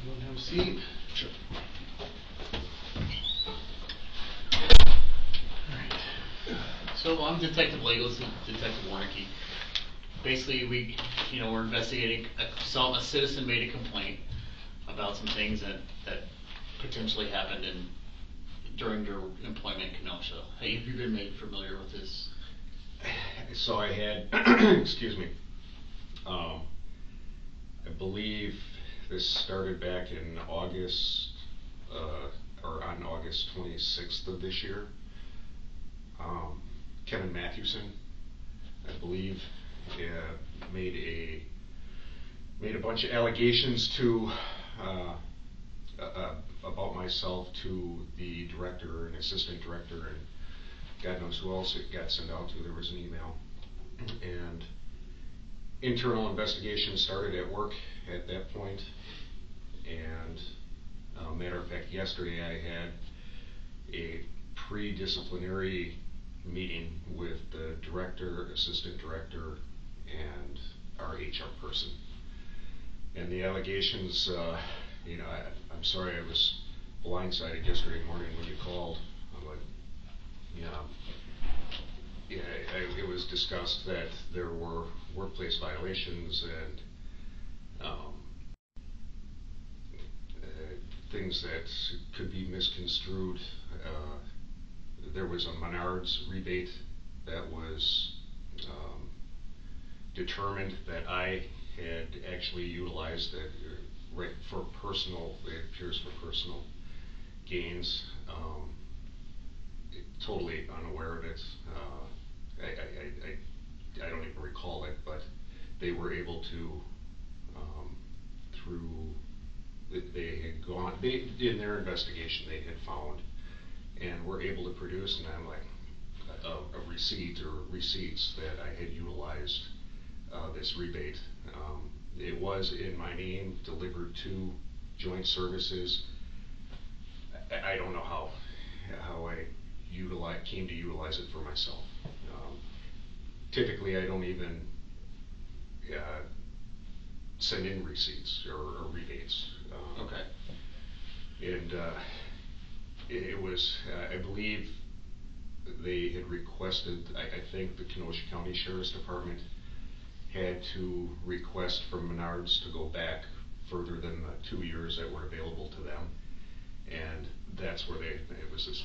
Everyone have a seat? Sure. So I'm Detective Legos, Detective Warnicki. Basically, we, you know, we're investigating, a, some, a citizen made a complaint about some things that, that potentially happened in, during their employment in Kenosha. Have you been made familiar with this? So I had, excuse me, um, I believe this started back in August, uh, or on August twenty-sixth of this year. Um, Kevin Mathewson, I believe, uh, made a, made a bunch of allegations to, uh, uh, about myself to the director and assistant director and God knows who else it got sent out to, there was an email. And internal investigation started at work at that point. And, uh, matter of fact, yesterday I had a pre-disciplinary meeting with the director, assistant director, and our HR person. And the allegations, uh, you know, I, I'm sorry, I was blindsided yesterday morning when you called. I'm like, yeah, yeah, I, it was discussed that there were workplace violations and, um, uh, things that could be misconstrued. Uh, there was a Menards rebate that was, um, determined that I had actually utilized that, uh, for personal, it appears for personal gains. Um, totally unaware of it. Uh, I, I, I, I, don't even recall it, but they were able to, through, they- they had gone, they, in their investigation, they had found and were able to produce, and I'm like, a, a receipt or receipts that I had utilized, uh, this rebate. Um, it was in my name, delivered to joint services. I, I don't know how, how I utilize, came to utilize it for myself. Um, Typically, I don't even, send in receipts or, or rebates. Um, Okay. And, uh, it, it was, uh, I believe they had requested, I, I think the Kenosha County Sheriff's Department had to request from Menards to go back further than the two years that were available to them. And that's where they, it was this,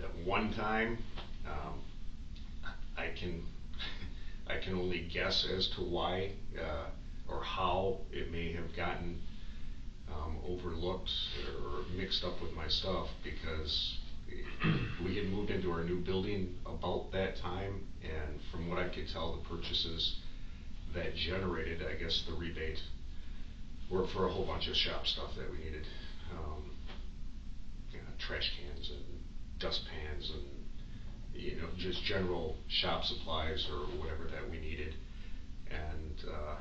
that one time, um, I can, I can only guess as to why, uh, or how it may have gotten, um, overlooked or mixed up with my stuff, because we had moved into our new building about that time, and from what I could tell, the purchases that generated, I guess, the rebate were for a whole bunch of shop stuff that we needed. Um, you know, trash cans and dust pans and, you know, just general shop supplies or whatever that we needed. And, uh,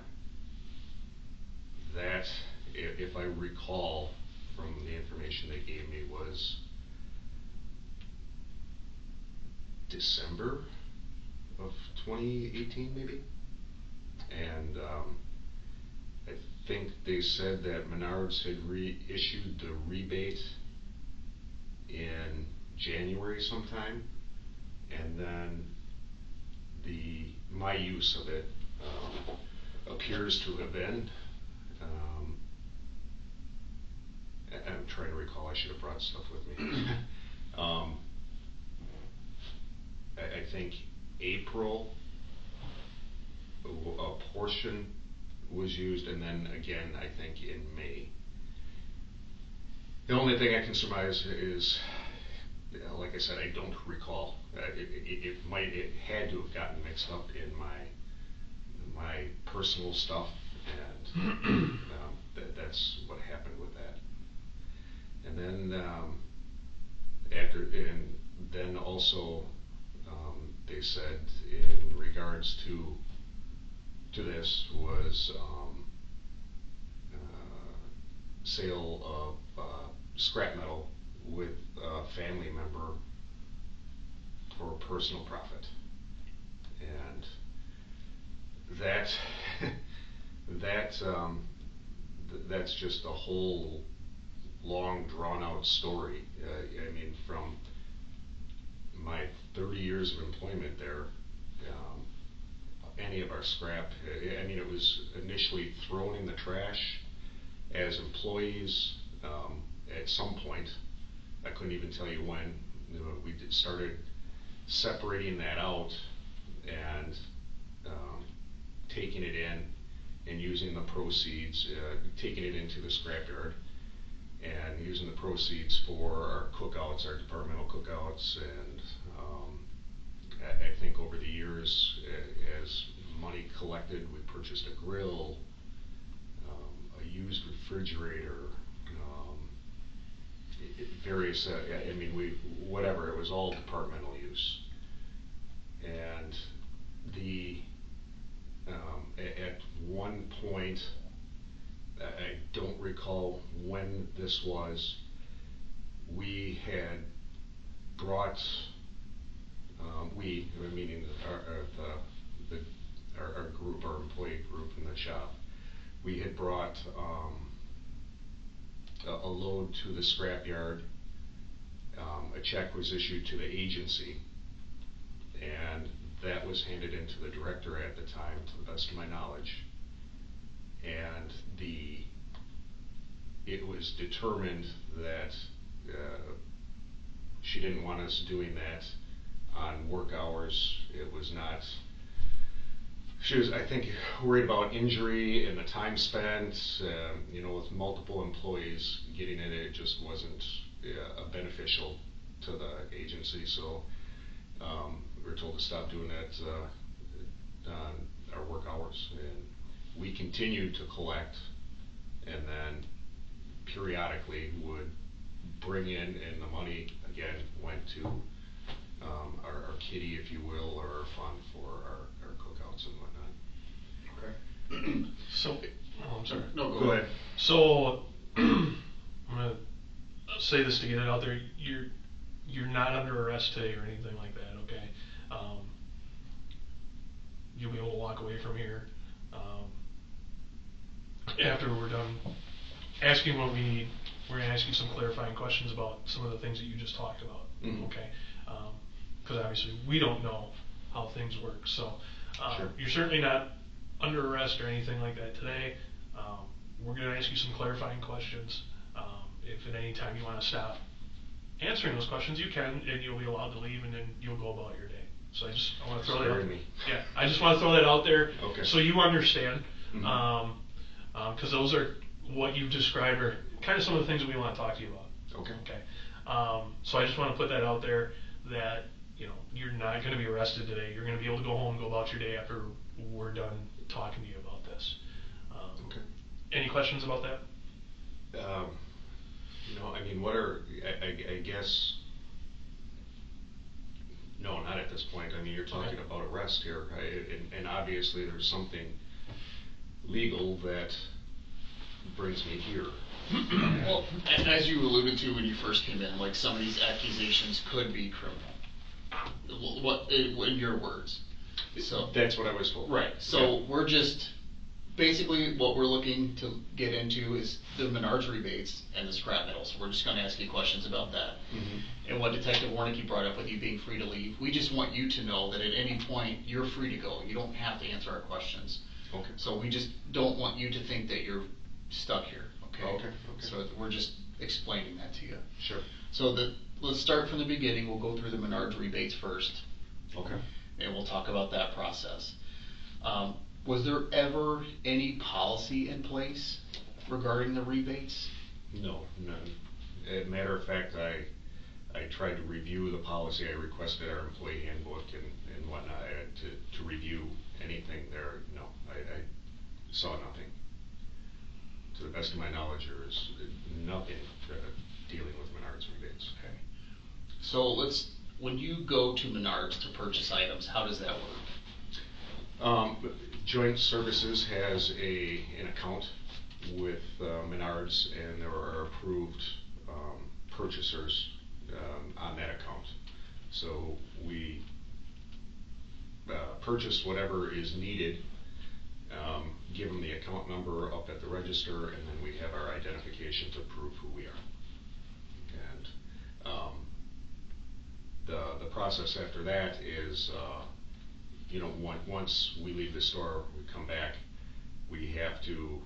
that, if, I recall from the information they gave me, was December of twenty eighteen, maybe? And, um, I think they said that Menards had reissued the rebate in January sometime. And then the, my use of it, um, appears to have been, um, I'm trying to recall, I should have brought stuff with me. Um, I, I think April, a portion was used, and then again, I think in May. The only thing I can surmise is, you know, like I said, I don't recall. Uh, it, it, it might, it had to have gotten mixed up in my, my personal stuff, and, um, that, that's what happened with that. And then, um, after, and then also, um, they said in regards to, to this was, um, uh, sale of, uh, scrap metal with a family member for personal profit. And that, that, um, th- that's just a whole long, drawn-out story. Uh, I mean, from my thirty years of employment there, um, any of our scrap, I, I mean, it was initially thrown in the trash as employees, um, at some point. I couldn't even tell you when, you know, we did- started separating that out and, um, taking it in and using the proceeds, uh, taking it into the scrapyard and using the proceeds for our cookouts, our departmental cookouts, and, um, I, I think over the years, a- as money collected, we purchased a grill, um, a used refrigerator, um, i- i- various, uh, I mean, we, whatever, it was all departmental use. And the, um, a- at one point, I, don't recall when this was, we had brought, um, we, meaning our, our, the, the, our, our group, our employee group in the shop, we had brought, um, a, a load to the scrapyard. Um, a check was issued to the agency, and that was handed in to the director at the time, to the best of my knowledge. And the, it was determined that, uh, she didn't want us doing that on work hours. It was not, she was, I think, worried about injury and the time spent, um, you know, with multiple employees getting in, it just wasn't, uh, beneficial to the agency, so, um, we were told to stop doing that, uh, on our work hours, and we continued to collect, and then periodically would bring in, and the money, again, went to, um, our, our kitty, if you will, or our fund for our, our cookouts and whatnot. Okay. So, oh, I'm sorry. No, go Go ahead. ahead. So, I'm gonna say this to get it out there, you're, you're not under arrest today or anything like that, okay? Um, You'll be able to walk away from here, um, after we're done asking what we need. We're gonna ask you some clarifying questions about some of the things that you just talked about, Mhm. okay? Um, cause obviously, we don't know how things work, so, um, Sure. you're certainly not under arrest or anything like that today. Um, we're gonna ask you some clarifying questions. Um, if at any time you wanna stop answering those questions, you can, and you'll be allowed to leave, and then you'll go about your day. So I just, I wanna throw that. Scaring me. Yeah, I just wanna throw that out there. Okay. So you understand, Mhm. um, um, cause those are, what you've described are kinda some of the things that we wanna talk to you about. Okay. Okay, um, so I just wanna put that out there, that, you know, you're not gonna be arrested today, you're gonna be able to go home, and go about your day after we're done talking to you about this. Um, Okay. Any questions about that? Um, know I mean, what are, I, I, I guess, no, not at this point, I mean, you're talking about arrest here, I, and, and obviously there's something legal that brings me here. Well, a- as you alluded to when you first came in, like some of these accusations could be criminal. Wh- What, uh, in your words. So. That's what I was told. Right, so we're just, basically what we're looking to get into is the Menards rebates and the scrap metal, so we're just gonna ask you questions about that. Mhm. And what Detective Warnicki brought up with you being free to leave, we just want you to know that at any point, you're free to go, you don't have to answer our questions. Okay. So we just don't want you to think that you're stuck here, okay? Okay, okay. So we're just explaining that to you. Sure. So the, let's start from the beginning, we'll go through the Menards rebates first Okay. and we'll talk about that process. Um, was there ever any policy in place regarding the rebates? No, none. As a matter of fact, I, I tried to review the policy, I requested our employee handbook and, and whatnot, uh, to, to review anything there, no, I, I saw nothing. To the best of my knowledge, there is nothing, uh, dealing with Menards rebates. Okay. So let's, when you go to Menards to purchase items, how does that work? Um, Joint Services has a, an account with uh, Menards, and there are approved, um, purchasers, um, on that account. So we, uh, purchase whatever is needed, um, give them the account number up at the register, and then we have our identification to prove who we are. And, um, the, the process after that is, uh, you know, on- once we leave the store, we come back, we have to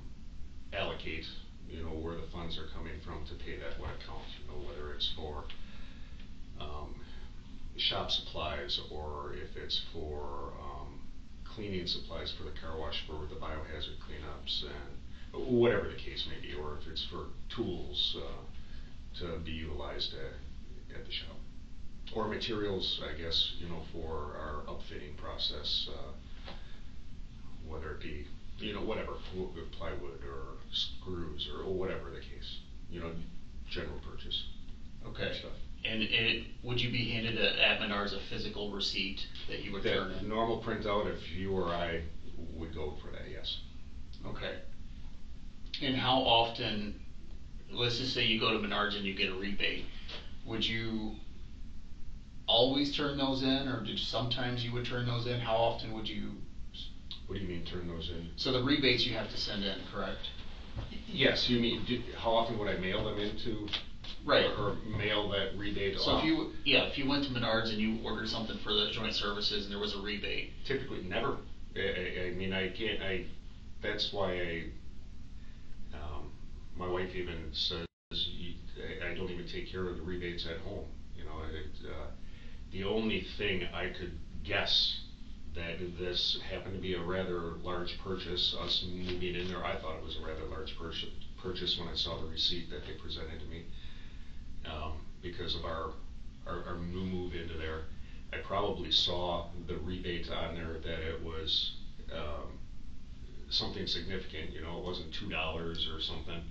allocate, you know, where the funds are coming from to pay that one account, you know, whether it's for, um, shop supplies, or if it's for, um, cleaning supplies for the car wash for the biohazard cleanups, and whatever the case may be, or if it's for tools, uh, to be utilized at, at the shop. Or materials, I guess, you know, for our upfitting process, uh, whether it be, you know, whatever, plywood or screws or whatever the case, you know, general purchase. Okay. Stuff. And it, would you be handed a, at Menards a physical receipt that you would turn That in? normal printout, if you or I would go for that, yes. Okay. And how often, let's just say you go to Menards and you get a rebate, would you always turn those in, or did sometimes you would turn those in? How often would you, What do you mean, turn those in? so the rebates you have to send in, correct? Yes, you mean, do- how often would I mail them into? Right. Or or mail that rebate off? So if you, yeah, if you went to Menards and you ordered something for the joint services and there was a rebate, Typically, never. I, I, I mean, I can't, I, that's why I, um, my wife even says, you, I, I don't even take care of the rebates at home, you know, it, uh, the only thing I could guess that this happened to be a rather large purchase, us moving in there, I thought it was a rather large purchase, when I saw the receipt that they presented to me. Um, because of our, our, our new move into there, I probably saw the rebate on there that it was, um, something significant, you know, it wasn't two dollars or something.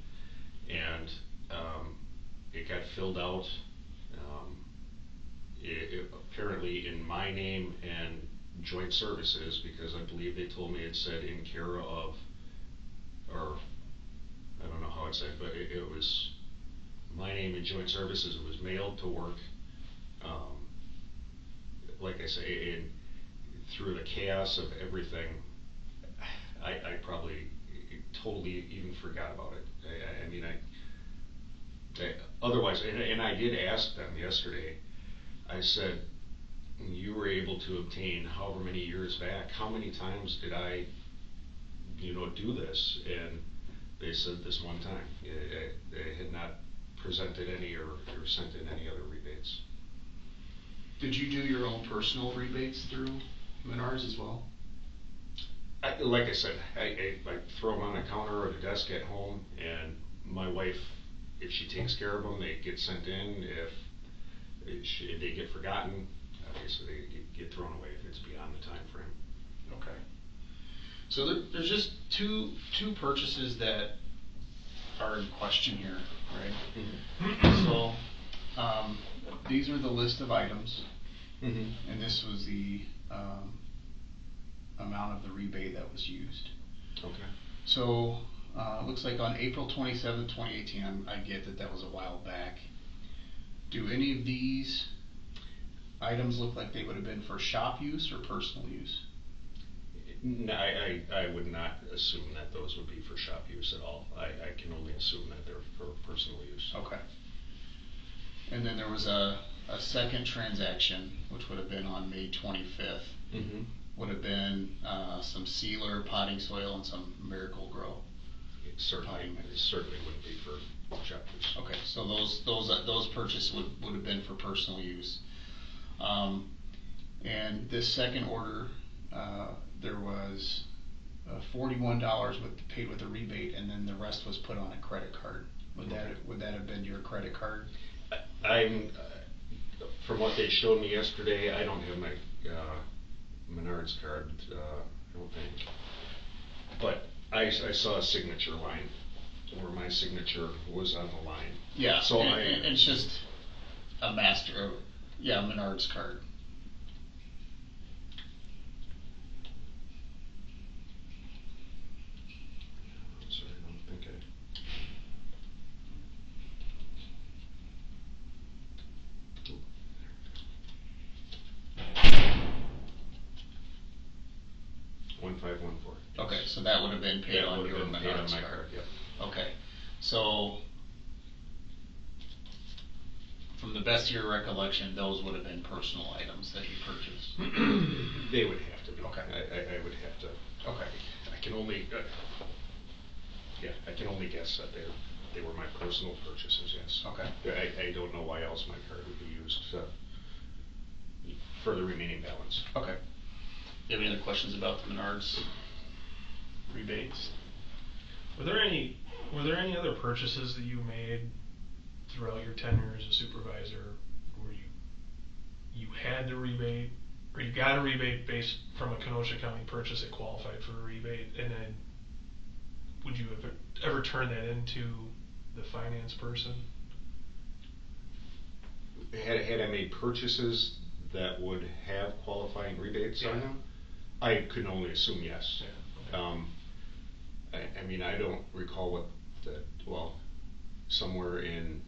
And, um, it got filled out, apparently in my name and joint services, because I believe they told me it said in care of, or, I don't know how it said, but it, it was my name and joint services, it was mailed to work. Um, like I say, in, through the chaos of everything, I, I probably totally even forgot about it. I, I- I mean, I, I- otherwise, and, and I did ask them yesterday, I said, you were able to obtain however many years back, how many times did I, you know, do this? And they said this one time, they had not presented any or, or sent in any other rebates. did you do your own personal rebates through Menards as well? I, like I said, I, I, I throw them on the counter or the desk at home, and my wife, if she takes care of them, they get sent in. If, she, they get forgotten, obviously they get, get thrown away if it's beyond the time frame. Okay. So there, there's just two, two purchases that are in question here, right? So, um, these are the list of items, Mm-hmm. and this was the, um, amount of the rebate that was used. Okay. So, uh, looks like on April twenty-seventh, twenty eighteen, I'm, I get that that was a while back. Do any of these items look like they would have been for shop use or personal use? No, I, I, I would not assume that those would be for shop use at all. I, I can only assume that they're for personal use. Okay. And then there was a, a second transaction, which would have been on May twenty-fifth, Mm-hmm. would have been, uh, some sealer, potting soil, and some Miracle-Gro. It certainly, it certainly wouldn't be for Okay, so those, those, uh, those purchases would, would have been for personal use. Um, and this second order, uh, there was uh, forty-one dollars with, paid with a rebate, and then the rest was put on a credit card. Would that, would that have been your credit card? I'm, uh, from what they showed me yesterday, I don't have my, uh, Menards card, uh, I don't think. But I, s- I saw a signature line, where my signature was on the line. Yeah, So I- it's just a master, uh, yeah, Menards card. Sorry, I don't think I. One five one four. Okay, so that would have been paid on your been paid on Menards card? Card, yep. Okay, so from the best of your recollection, those would have been personal items that you purchased? They would have to be. Okay. I, I, I would have to. Okay. I can only, uh, yeah, I can only guess that they're, they were my personal purchases, yes. Okay. I, I don't know why else my card would be used, uh, for the remaining balance. Okay. Do You have any other questions about the Menards rebates? Were there any, were there any other purchases that you made throughout your tenure as a supervisor where you, you had the rebate, or you got a rebate based from a Kenosha County purchase that qualified for a rebate, and then would you ever, ever turn that into the finance person? Had, had I made purchases that would have qualifying rebates on them? I could only assume yes. Yeah, okay. Um, I, I mean, I don't recall what the, well, somewhere in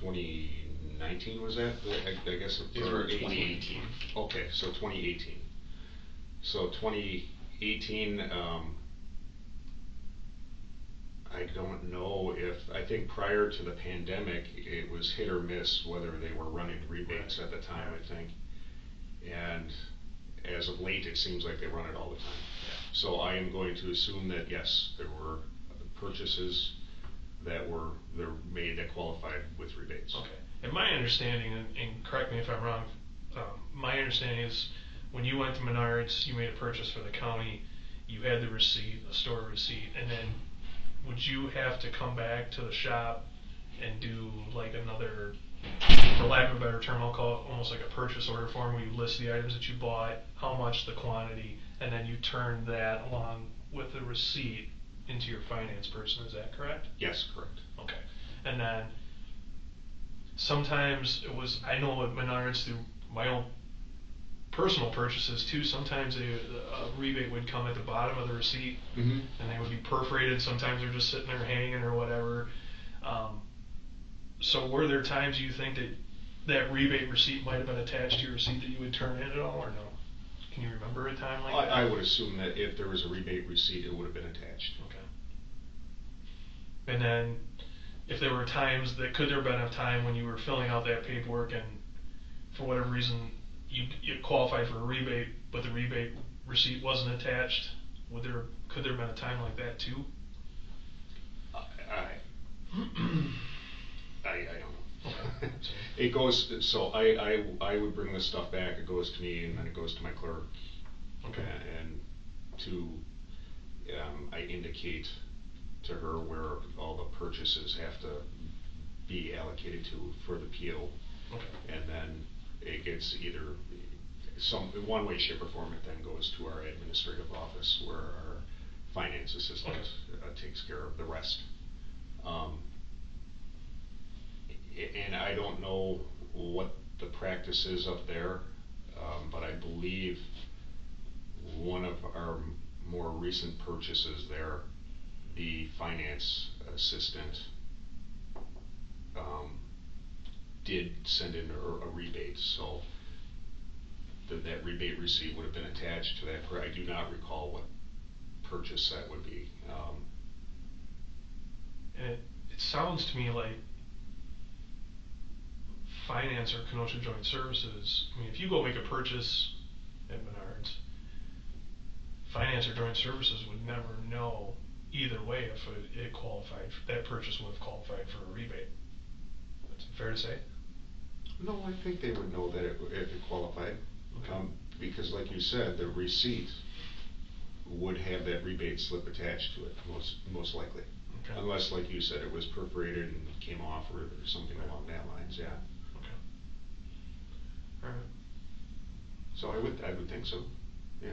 twenty nineteen was that, I, I guess. These or were 18? 2018. Okay, so twenty eighteen. So twenty eighteen, um, I don't know if, I think prior to the pandemic, it was hit or miss whether they were running rebates at the time, I think. And as of late, it seems like they run it all the time. So I am going to assume that, yes, there were purchases that were, they're made that qualified with rebates. Okay, and my understanding, and, and correct me if I'm wrong, um, my understanding is when you went to Menards, you made a purchase for the county, you had the receipt, a store receipt, and then would you have to come back to the shop and do like another, for lack of a better term, I'll call it almost like a purchase order form where you list the items that you bought, how much the quantity, and then you turn that along with the receipt into your finance person, is that correct? Yes, correct. Okay, and then sometimes it was, I know at Menards through my own personal purchases too, sometimes a, a rebate would come at the bottom of the receipt Mm-hmm. and they would be perforated, sometimes they're just sitting there hanging or whatever. Um, so were there times you think that that rebate receipt might have been attached to your receipt that you would turn in at all or no? Can you remember a time like that? I, I would assume that if there was a rebate receipt, it would have been attached. Okay. And then, if there were times that, could there have been a time when you were filling out that paperwork and for whatever reason, you, you qualified for a rebate, but the rebate receipt wasn't attached? Would there, could there have been a time like that too? I, I, I, I don't know. It goes, so I, I, I would bring this stuff back, it goes to me, and then it goes to my clerk. Okay. And to, um, I indicate to her where all the purchases have to be allocated to for the PO. Okay. And then it gets either some, one way, shape, or form, it then goes to our administrative office where our finance assistant uh, takes care of the rest. Um, a- and I don't know what the practice is up there, um, but I believe one of our m- more recent purchases there, the finance assistant, um, did send in a, a rebate, so that, that rebate receipt would have been attached to that, I do not recall what purchase that would be, um, And it, it sounds to me like finance or Kenosha Joint Services, I mean, if you go make a purchase at Menards, finance or joint services would never know either way if it, it qualified, that purchase would have qualified for a rebate. That's fair to say? No, I think they would know that it, if it qualified, Okay. um, because like you said, the receipt would have that rebate slip attached to it, most, most likely. Okay. Unless, like you said, it was perforated and came off or, or something along that lines, yeah. Okay. Alright. So I would, I would think so, yeah.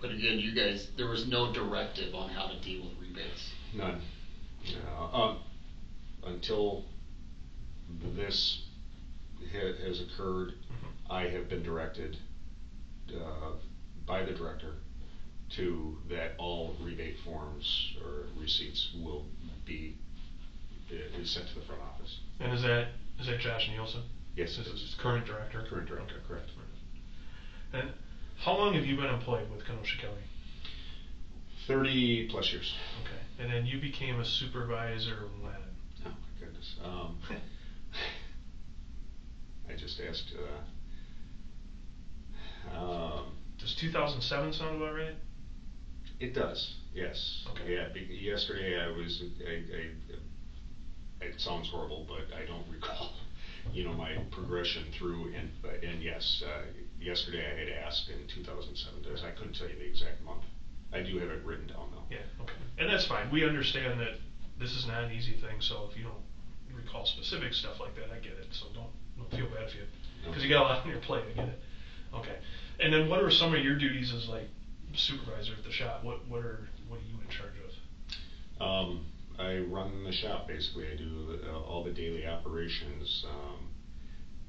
But again, you guys, there was no directive on how to deal with rebates. None. No, um, until this ha- has occurred, Mhm. I have been directed, uh, by the director to that all rebate forms or receipts will be, i- is sent to the front office. And is that, is that Josh Nielsen? Yes, This it is is. his current director? Current director, correct. And how long have you been employed with Kenosha County? Thirty plus years. Okay. And then you became a supervisor when? Oh my goodness. Um, I just asked. Uh, um, Does 2007 sound about right? it does. Yes. Okay. Yeah. Be- yesterday I was. I, I, it sounds horrible, but I don't recall. You know my progression through, and and yes, uh, yesterday I had asked in 2007. I couldn't tell you the exact month. I do have it written down though. Yeah, okay. And that's fine. We understand that this is not an easy thing, so if you don't recall specific stuff like that, I get it. So don't, don't feel bad if you, because you got a lot on your plate, I get it. Okay. And then what are some of your duties as like supervisor at the shop? What, what are, what are you in charge of? Um, I run the shop basically. I do uh, all the daily operations. Um,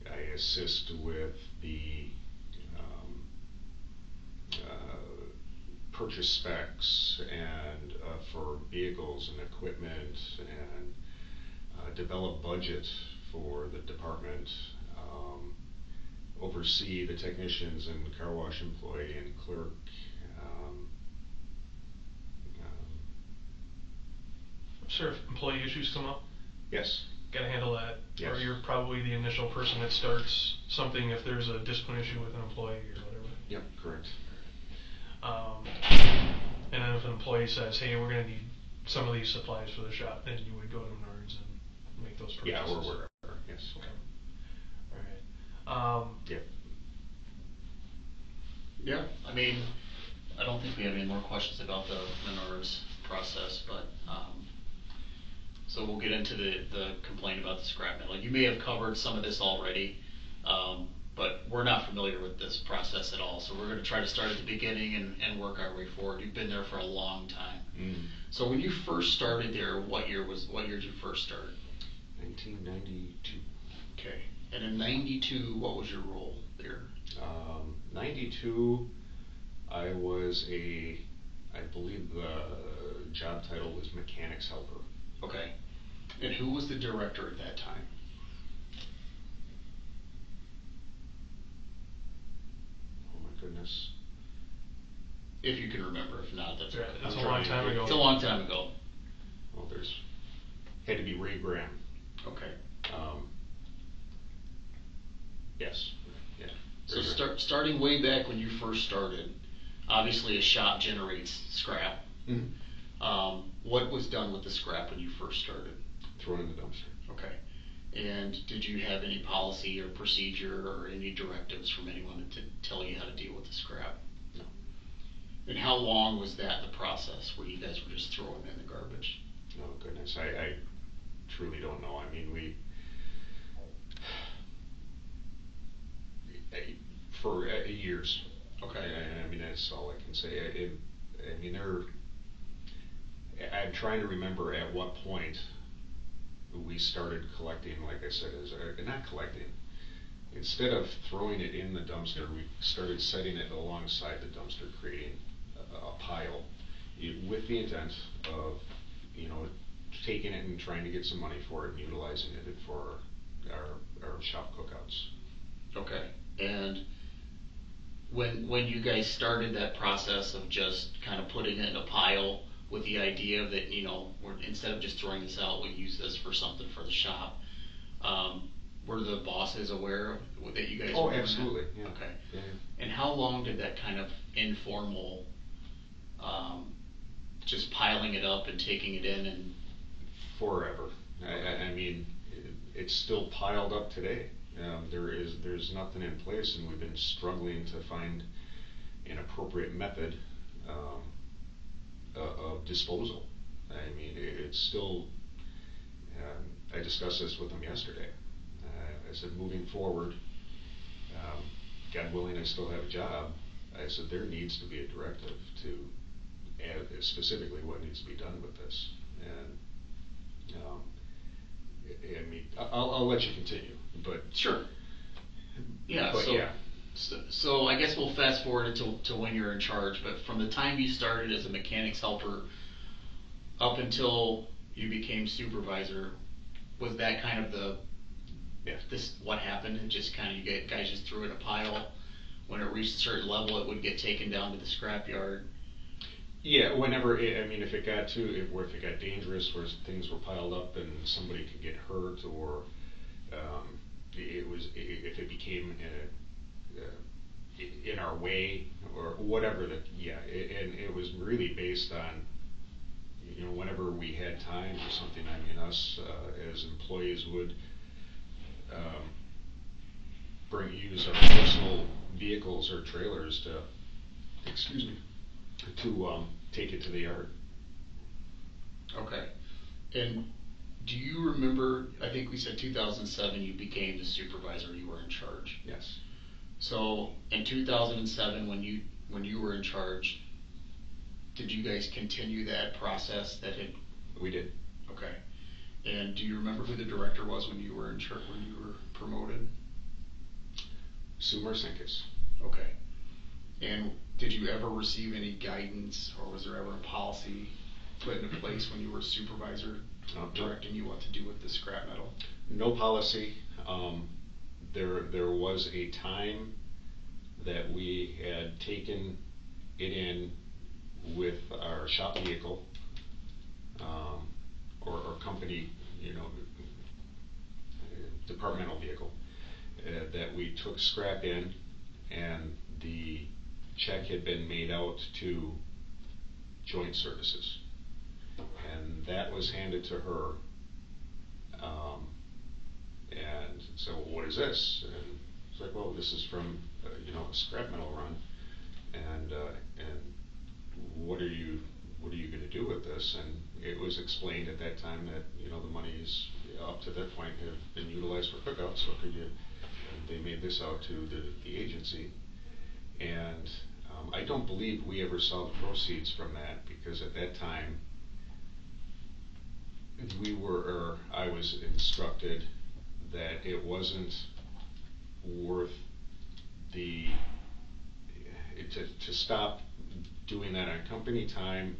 I assist with the purchase specs and uh, for vehicles and equipment and uh, develop budget for the department. Um, oversee the technicians and car wash employee and clerk. Um, um, Sure, if employee issues come up, yes. gotta handle that. Or Yes. you're probably the initial person that starts something if there's a discipline issue with an employee or whatever. Yep. Correct. Um, and then if an employee says, hey, we're gonna need some of these supplies for the shop, then you would go to Menards and make those purchases. Yeah, or wherever. Yes. Okay. Alright. Um, Yep. Yeah, I mean, I don't think we have any more questions about the Menards process, but, um, so we'll get into the, the complaint about the scrap metal. You may have covered some of this already, um, but we're not familiar with this process at all, so we're gonna try to start at the beginning and, and work our way forward. You've been there for a long time. Mm. So when you first started there, what year was, what year did you first start? 1992. Okay. And in ninety-two, what was your role there? Um, 92, I was a, I believe the job title was mechanics helper. Okay. And who was the director at that time? Oh my goodness. If you can remember, if not, that's Yeah, okay. it's I'm a long time to- ago. It's a long time ago. Well, there's, had to be Ray Graham. Okay. Um, yes. Yeah. So Ray Graham. start, starting way back when you first started, obviously a shop generates scrap. Mhm. Um, what was done with the scrap when you first started? Throw in the dumpster. And did you have any policy or procedure or any directives from anyone to tell you how to deal with the scrap? No. And how long was that the process where you guys were just throwing it in the garbage? Oh goodness, I, I truly don't know. I mean, we for uh, years. Okay. I, I mean, that's all I can say. I, it, I mean, there. I'm trying to remember at what point we started collecting. Like I said, is uh, not collecting. Instead of throwing it in the dumpster, we started setting it alongside the dumpster, creating a, a pile, you- with the intent of, you know, taking it and trying to get some money for it and utilizing it for our, our shop cookouts. Okay, and when, when you guys started that process of just kind of putting it in a pile with the idea that, you know, we're, instead of just throwing this out, we use this for something for the shop, um, were the bosses aware of, that you guys Oh, were doing that? absolutely, yeah. Okay, Yeah. and how long did that kind of informal, um, just piling it up and taking it in and, forever. I, I, I mean, it, it's still piled up today. Um, there is, there's nothing in place and we've been struggling to find an appropriate method, um, uh, of disposal. I mean, it, it's still, um, I discussed this with them yesterday. Uh, I said, moving forward, um, God willing, I still have a job. I said, there needs to be a directive to add specifically what needs to be done with this. And um, I, mean, I'll, I'll let you continue, but. Sure. Yeah, But so, yeah. So, so I guess we'll fast forward to, to when you're in charge, but from the time you started as a mechanics helper up until you became supervisor, was that kind of the, Yeah. this, what happened? It just kind of, you get, guys just threw it in a pile? When it reached a certain level, it would get taken down to the scrapyard? Yeah, whenever, I I mean, if it got to, if, or if it got dangerous, where things were piled up and somebody could get hurt, or, um, it was, if it became, uh, uh, in our way, or whatever the, yeah, a- and it was really based on, you know, whenever we had time or something, I mean, us, uh, as employees would, um, bring, use our personal vehicles or trailers to, excuse me, to, um, take it to the yard. Okay. And do you remember, I think we said two thousand seven, you became the supervisor, you were in charge. Yes. So in two thousand and seven, when you, when you were in charge, did you guys continue that process that had, We did. okay. And do you remember who the director was when you were in char, when you were promoted? Sue Marcinkus. Okay. And did you ever receive any guidance, or was there ever a policy put into place when you were supervisor, Uh, directing you what to do with the scrap metal? No policy. Um, there, there was a time that we had taken it in with our shop vehicle, um, or, or company, you know, departmental vehicle, uh, that we took scrap in and the check had been made out to joint services. And that was handed to her. Um, and so, what is this? And it's like, well, this is from, uh, you know, a scrap metal run. And, uh, and what are you, what are you gonna do with this? And it was explained at that time that, you know, the monies up to that point have been utilized for cookouts, so could you, they made this out to the, the agency. And, um, I don't believe we ever saw the proceeds from that, because at that time, we were, or I was instructed that it wasn't worth the, to, to stop doing that on company time,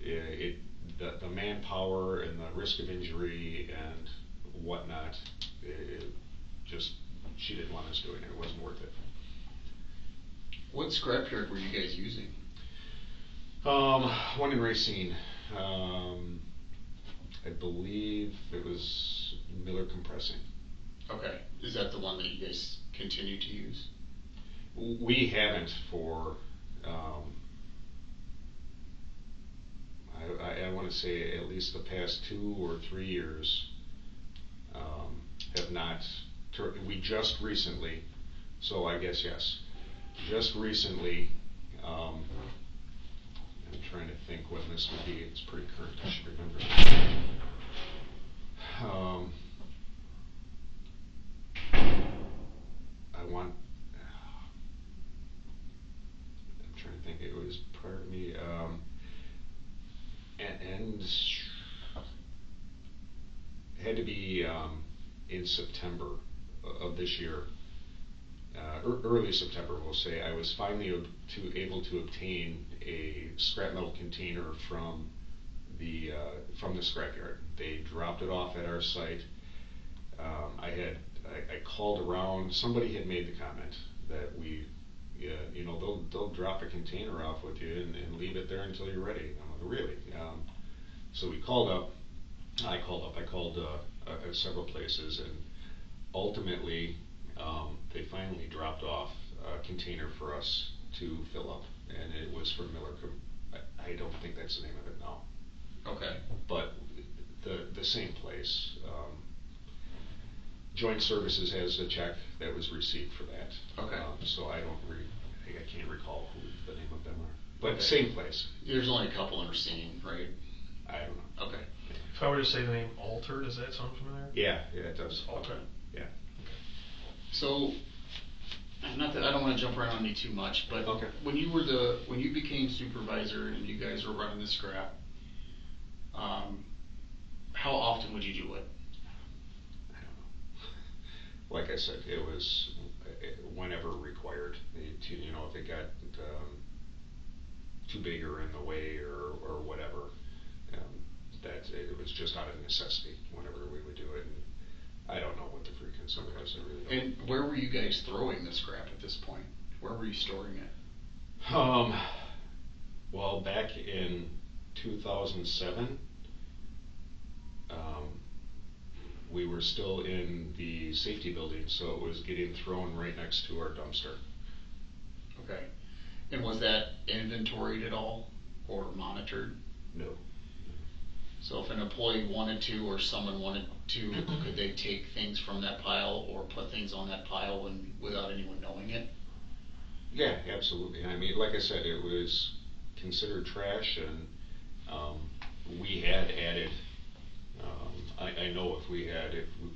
it, the, the manpower and the risk of injury and whatnot, it, just, she didn't want us doing it, it wasn't worth it. What scrapyard were you guys using? Um, one in Racine, um, I believe it was Miller Compressing. Okay, is that the one that you guys continue to use? We haven't for, um, I, I, I wanna say at least the past two or three years, um, have not, tur- we just recently, so I guess yes, just recently, um, trying to think when this would be, it's pretty current, I should remember. Um, I want, I'm trying to think, it was prior to me, um, and, and had to be, um, in September of this year. Uh, early September, we'll say, I was finally to, able to obtain a scrap metal container from the, uh, from the scrapyard. They dropped it off at our site. Um, I had, I, I called around, somebody had made the comment that we, yeah, you know, they'll, they'll drop a container off with you and, and leave it there until you're ready. Like, really? Um, so we called up, I called up, I called, uh, uh, several places and ultimately, um, they finally dropped off a container for us to fill up. And it was from Miller, Com- I, I don't think that's the name of it now Okay. but the, the same place. Um, Joint Services has a check that was received for that. Okay. Um, So I don't re, I I can't recall who the name of them are, but Okay. same place. There's only a couple in Racine, right? I don't know. Okay. If I were to say the name Alter, does that sound familiar? Yeah, yeah, it does. Alter. Yeah. So, not that, I don't wanna jump around on you too much, but Okay. when you were the, when you became supervisor and you guys were running the scrap, um, how often would you do it? I don't know. Like I said, it was uh, whenever required, to, you know, if it got, um, too big or in the way or, or whatever. Um, that, it was just out of necessity, whenever we would do it, and I don't know what the frequency was, I really don't. And where were you guys throwing the scrap at this point? Where were you storing it? Um, Well, back in two thousand seven, um, we were still in the safety building, so it was getting thrown right next to our dumpster. Okay. And was that inventoried at all or monitored? No. So if an employee wanted to or someone wanted to, could they take things from that pile or put things on that pile when, without anyone knowing it? Yeah, absolutely. I mean, like I said, it was considered trash and, um, we had added, um, I, I know if we had, if we-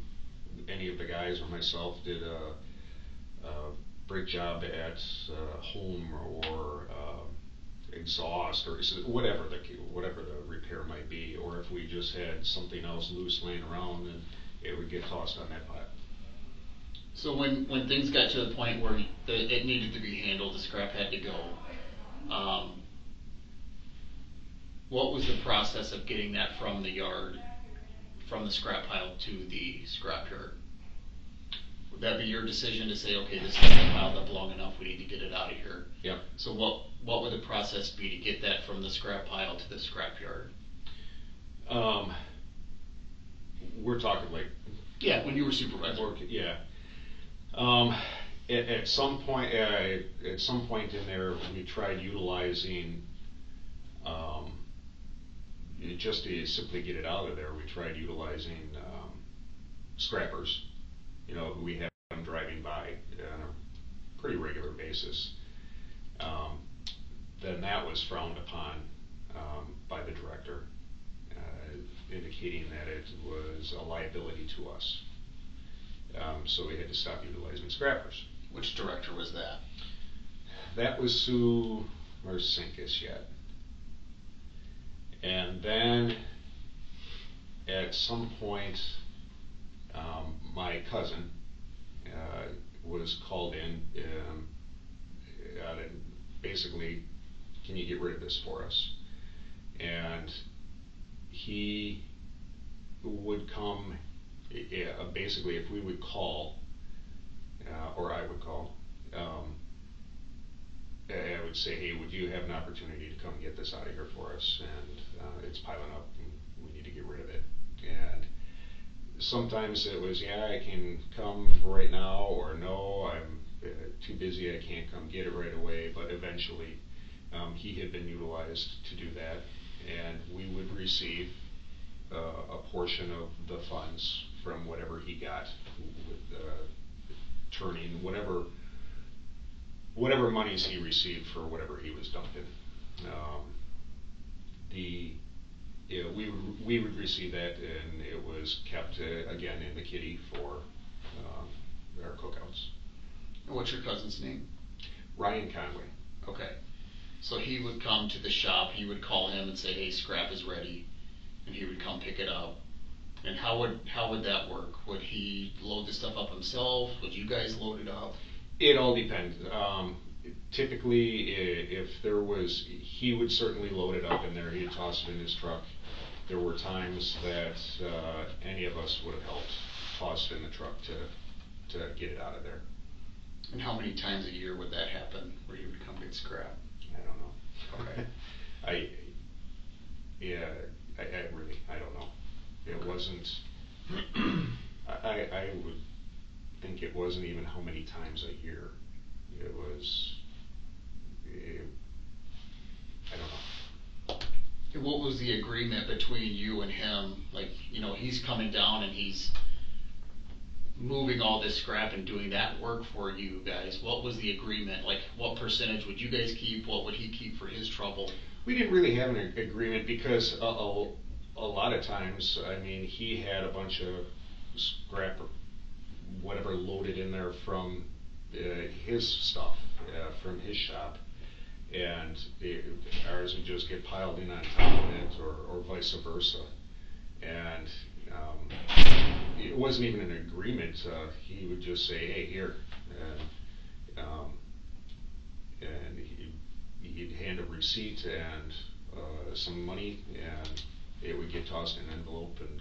any of the guys or myself did a, a brake job at, uh, home or, uh, exhaust or whatever the, whatever the repair might be, or if we just had something else loose laying around, then it would get tossed on that pile. So when, when things got to the point where the, it needed to be handled, the scrap had to go, um, what was the process of getting that from the yard, from the scrap pile to the scrap yard? That be your decision to say, okay, this has been piled up long enough, we need to get it out of here? Yep. So what, what would the process be to get that from the scrap pile to the scrap yard? Um, we're talking like Yeah, when you were supervisor. Work, yeah. Um, at, at some point, uh, at some point in there, we tried utilizing, um, just to simply get it out of there, we tried utilizing, um, scrappers. You know, we have them driving by on a pretty regular basis. Um, then that was frowned upon, um, by the director, uh, indicating that it was a liability to us. Um, so we had to stop utilizing scrappers. Which director was that? That was Sue Mersinkus yet. And then at some point, um, my cousin uh, was called in. Um, uh, basically, can you get rid of this for us? And he would come. Yeah, basically, if we would call, uh, or I would call, um, I I would say, hey, would you have an opportunity to come get this out of here for us? And uh, it's piling up, and we need to get rid of it. And sometimes it was, yeah, I can come right now, or no, I'm uh, too busy, I can't come get it right away. But eventually, um, he had been utilized to do that, and we would receive uh, a portion of the funds from whatever he got with uh, turning whatever whatever monies he received for whatever he was dumping. Um, the yeah, we would- we would receive that and it was kept uh, again in the kitty for um, our cookouts. And what's your cousin's name? Ryan Conway. Okay. So he would come to the shop, he would call him and say, hey, scrap is ready, and he would come pick it up. And how would, how would that work? Would he load the stuff up himself? Would you guys load it up? It all depends. Um, typically, i- if there was, he would certainly load it up in there. He'd toss it in his truck. There were times that uh, any of us would have helped toss it in the truck to to get it out of there. And how many times a year would that happen, where you would come get scrap? I don't know. Okay. I, yeah, I, I really, I don't know. It wasn't, I, I would think it wasn't even how many times a year. It was, it, I don't know. What was the agreement between you and him? Like, you know, he's coming down and he's moving all this scrap and doing that work for you guys. What was the agreement? Like, what percentage would you guys keep? What would he keep for his trouble? We didn't really have an ag- agreement because a, a, a lot of times, I mean, he had a bunch of scrap or whatever loaded in there from uh, his stuff, uh, from his shop. And it, ours would just get piled in on top of it or, or vice versa. And, um, it wasn't even an agreement, uh, he would just say, hey, here, and, um, and he, he'd hand a receipt and, uh, some money, and it would get tossed in an envelope and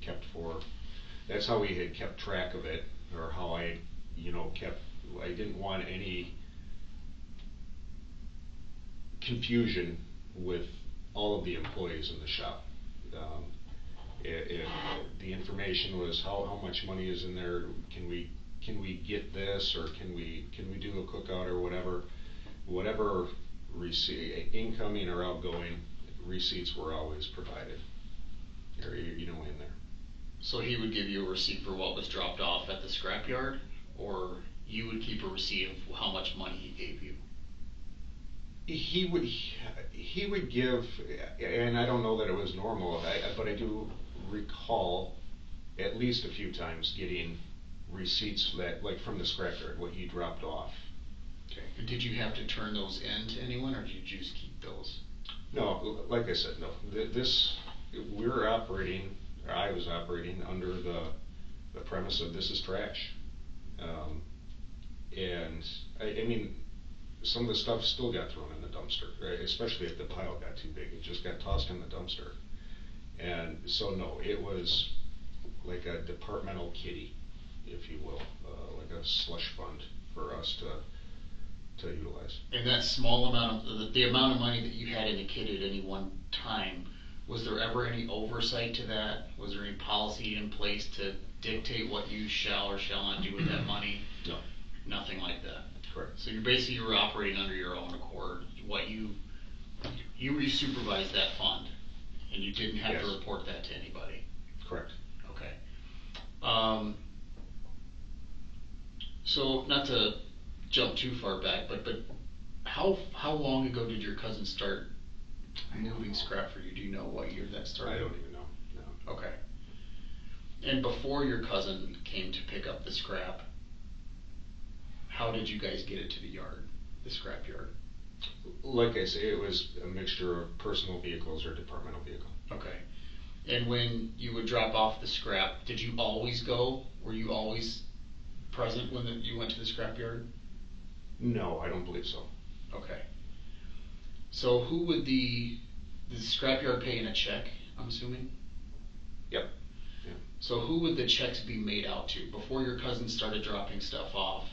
kept for, that's how we had kept track of it, or how I, you know, kept, I didn't want any confusion with all of the employees in the shop. Um, It, it, the information was how, how much money is in there, can we, can we get this, or can we, can we do a cookout or whatever? Whatever receipt, incoming or outgoing receipts were always provided, or, you you know, in there. So he would give you a receipt for what was dropped off at the scrapyard, or you would keep a receipt of how much money he gave you? He would, he would give, and I don't know that it was normal, but I do recall at least a few times getting receipts that, like from the scrapyard, what he dropped off. Okay. Did you have to turn those in to anyone, or did you just keep those? No, like I said, no, th- this, we're operating, or I was operating under the, the premise of this is trash. Um, and, I, I mean, some of the stuff still got thrown in dumpster, right, especially if the pile got too big, it just got tossed in the dumpster. And so, no, it was like a departmental kitty, if you will, uh, like a slush fund for us to, to utilize. And that small amount of, the, the amount of money that you had in the kit at any one time, was there ever any oversight to that? Was there any policy in place to dictate what you shall or shall not do with that money? No, Nothing like that? correct. So you're basically, you were operating under your own accord, what you, you you supervised that fund, and you didn't have to Yes. report that to anybody? Correct. Okay. Um, so not to jump too far back, but, but how, how long ago did your cousin start moving scrap for you? Do you know what year that started? I don't even know, no. Okay. And before your cousin came to pick up the scrap, how did you guys get it to the yard, the scrap yard? Like I say, it was a mixture of personal vehicles or departmental vehicle. Okay. And when you would drop off the scrap, did you always go? Were you always present when the, you went to the scrapyard? No, I don't believe so. Okay. So who would the the scrapyard pay in a check? I'm assuming. Yep. Yeah. So who would the checks be made out to before your cousin started dropping stuff off,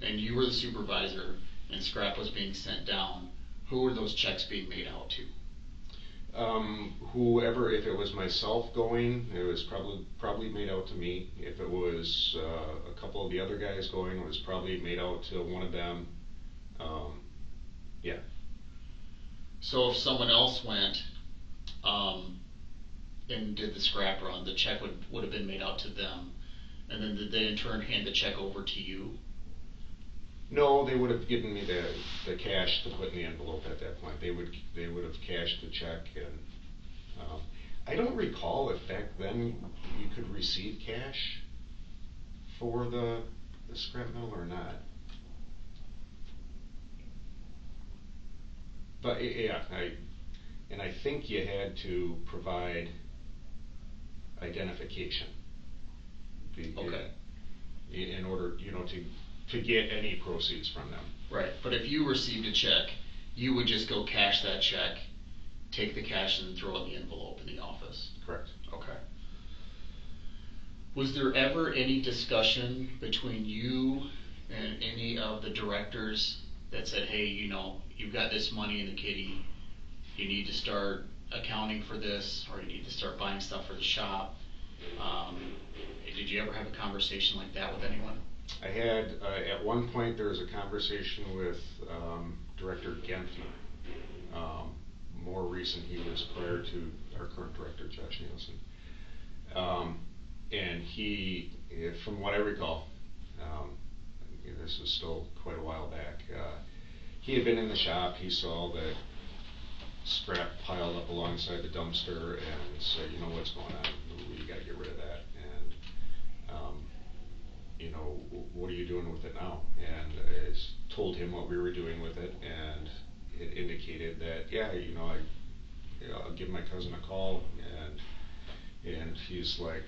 and you were the supervisor, and scrap was being sent down? Who were those checks being made out to? Um, whoever, if it was myself going, it was probably, probably made out to me. If it was, uh, a couple of the other guys going, it was probably made out to one of them. Um, yeah, So if someone else went, um, and did the scrap run, the check would would have been made out to them, and then did they in turn hand the check over to you? No, they would have given me the, the cash to put in the envelope at that point. They would, they would have cashed the check and, um, I don't recall if back then you could receive cash for the, the scrap metal or not. But, y- yeah, I, and I think you had to provide identification. Be- Okay. i- In order, you know, to, to get any proceeds from them. Right. But if you received a check, you would just go cash that check, take the cash, and throw it in the envelope in the office. Correct. Okay. Was there ever any discussion between you and any of the directors that said, hey, you know, you've got this money in the kitty, you need to start accounting for this, or you need to start buying stuff for the shop? Um, did you ever have a conversation like that with anyone? I had, uh, at one point, there was a conversation with, um, Director Genthner. Um, more recent, he was prior to our current director, Josh Nielsen. Um, and he, eh, from what I recall, um, this was still quite a while back, uh, he had been in the shop, he saw the scrap piled up alongside the dumpster and said, you know what's going on, we gotta get rid of that, you know, what are you doing with it now? And I s- told him what we were doing with it, and it indicated that, yeah, you know, I, you know, I'll give my cousin a call, and, and he's like,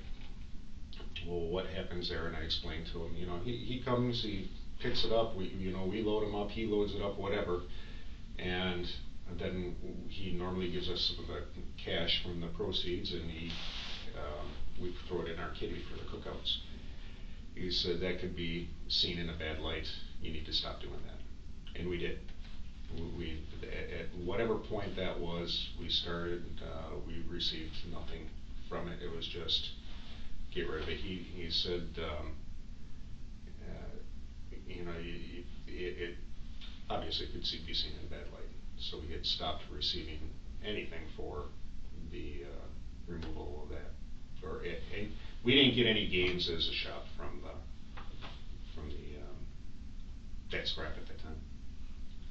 well, what happens there? And I explained to him, you know, he, he comes, he picks it up, we, you know, we load him up, he loads it up, whatever, and then he normally gives us some of the cash from the proceeds, and he, um, we throw it in our kitty for the cookouts. He said that could be seen in a bad light, you need to stop doing that, and we did. We, at, at whatever point that was, we started, uh, we received nothing from it. It was just, get rid of it. He, he said, um, uh, you know, it, it obviously could see, be seen in bad light. So we had stopped receiving anything for the, uh, removal of that. Or, a- we didn't get any gains as a shop from the, from the, um, that scrap at that time.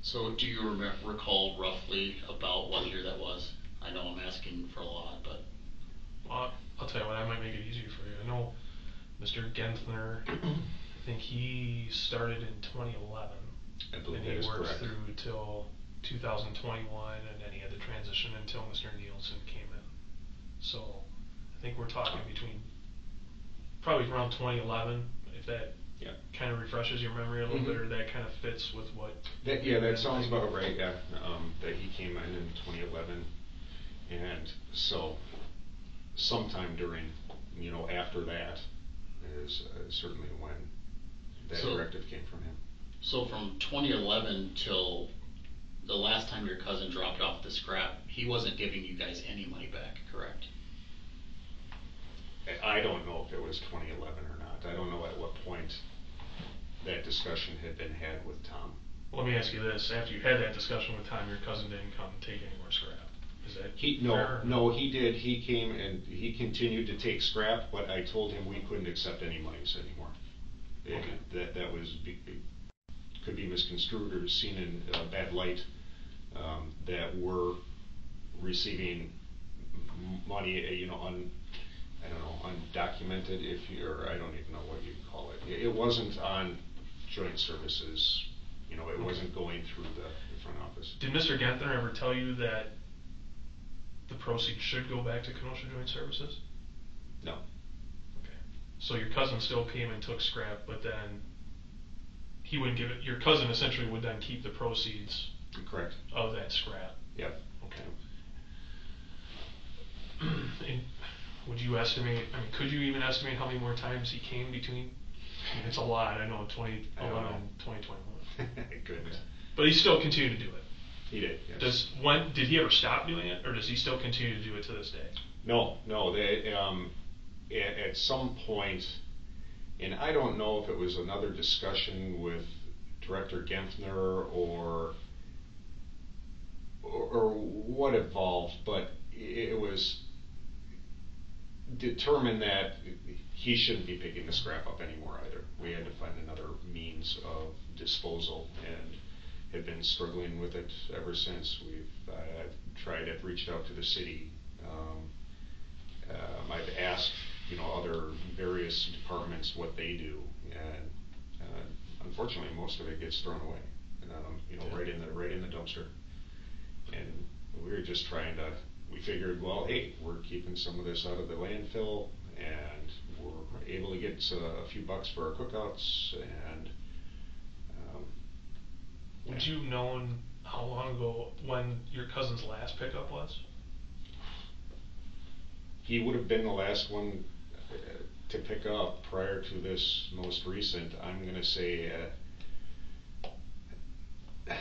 So do you remem- recall roughly about what year that was? I know I'm asking for a lot, but Well, I'll tell you what, I might make it easier for you. I know Mr. Genthner, I think he started in twenty eleven. I believe And he worked correct. through till two thousand twenty-one, and then he had to transition until Mr. Nielsen came in. So, I think we're talking between, probably around twenty eleven, if that Yeah. kind of refreshes your memory a little Mhm. bit, or that kind of fits with what. That, yeah, that sounds about right, yeah, um, that he came in in twenty eleven, and so sometime during, you know, after that is uh, certainly when that So- directive came from him. so from 2011 till the last time your cousin dropped off the scrap, he wasn't giving you guys any money back, correct? I- don't know if it was twenty eleven or not, I don't know at what point that discussion had been had with Tom. Let me ask you this, after you had that discussion with Tom, your cousin didn't come and take any more scrap, is that He, fair no, or no, he did, he came and he continued to take scrap, but I told him we couldn't accept any monies anymore. Okay. That, that was, be- could be misconstrued or seen in uh, bad light, um, that we're receiving m- money, you know, un, I don't know, undocumented if you're, I don't even know what you'd call it. It, it wasn't on joint services, you know, it wasn't going through the, the front office. Did Mr. Genthner ever tell you that the proceeds should go back to Kenosha Joint Services? No. Okay. So your cousin still came and took scrap, but then he wouldn't give it, your cousin essentially would then keep the proceeds Correct. of that scrap. Yep. Okay. And would you estimate, I mean, could you even estimate how many more times he came between? I mean, it's a lot, I know, twenty I don't eleven, know. twenty twenty-one. Goodness. But he still continued to do it. He did, yes. Does, when, did he ever stop doing it, or does he still continue to do it to this day? No, no, they, um, at, at some point, and I don't know if it was another discussion with Director Genthner or, or, or what evolved, but it was determined that he shouldn't be picking the scrap up anymore either. We had to find another means of disposal and have been struggling with it ever since. We've, uh, tried, I've reached out to the city, um, um, I've asked, you know, other various departments what they do, and, uh, unfortunately, most of it gets thrown away. Um, you know, right in the, right in the dumpster. And we were just trying to, we figured, well, hey, we're keeping some of this out of the landfill, and we're able to get uh, a few bucks for our cookouts, and, um. Would yeah. you known how long ago, when your cousin's last pickup was? He would have been the last one uh, to pick up prior to this most recent, I'm gonna say, uh,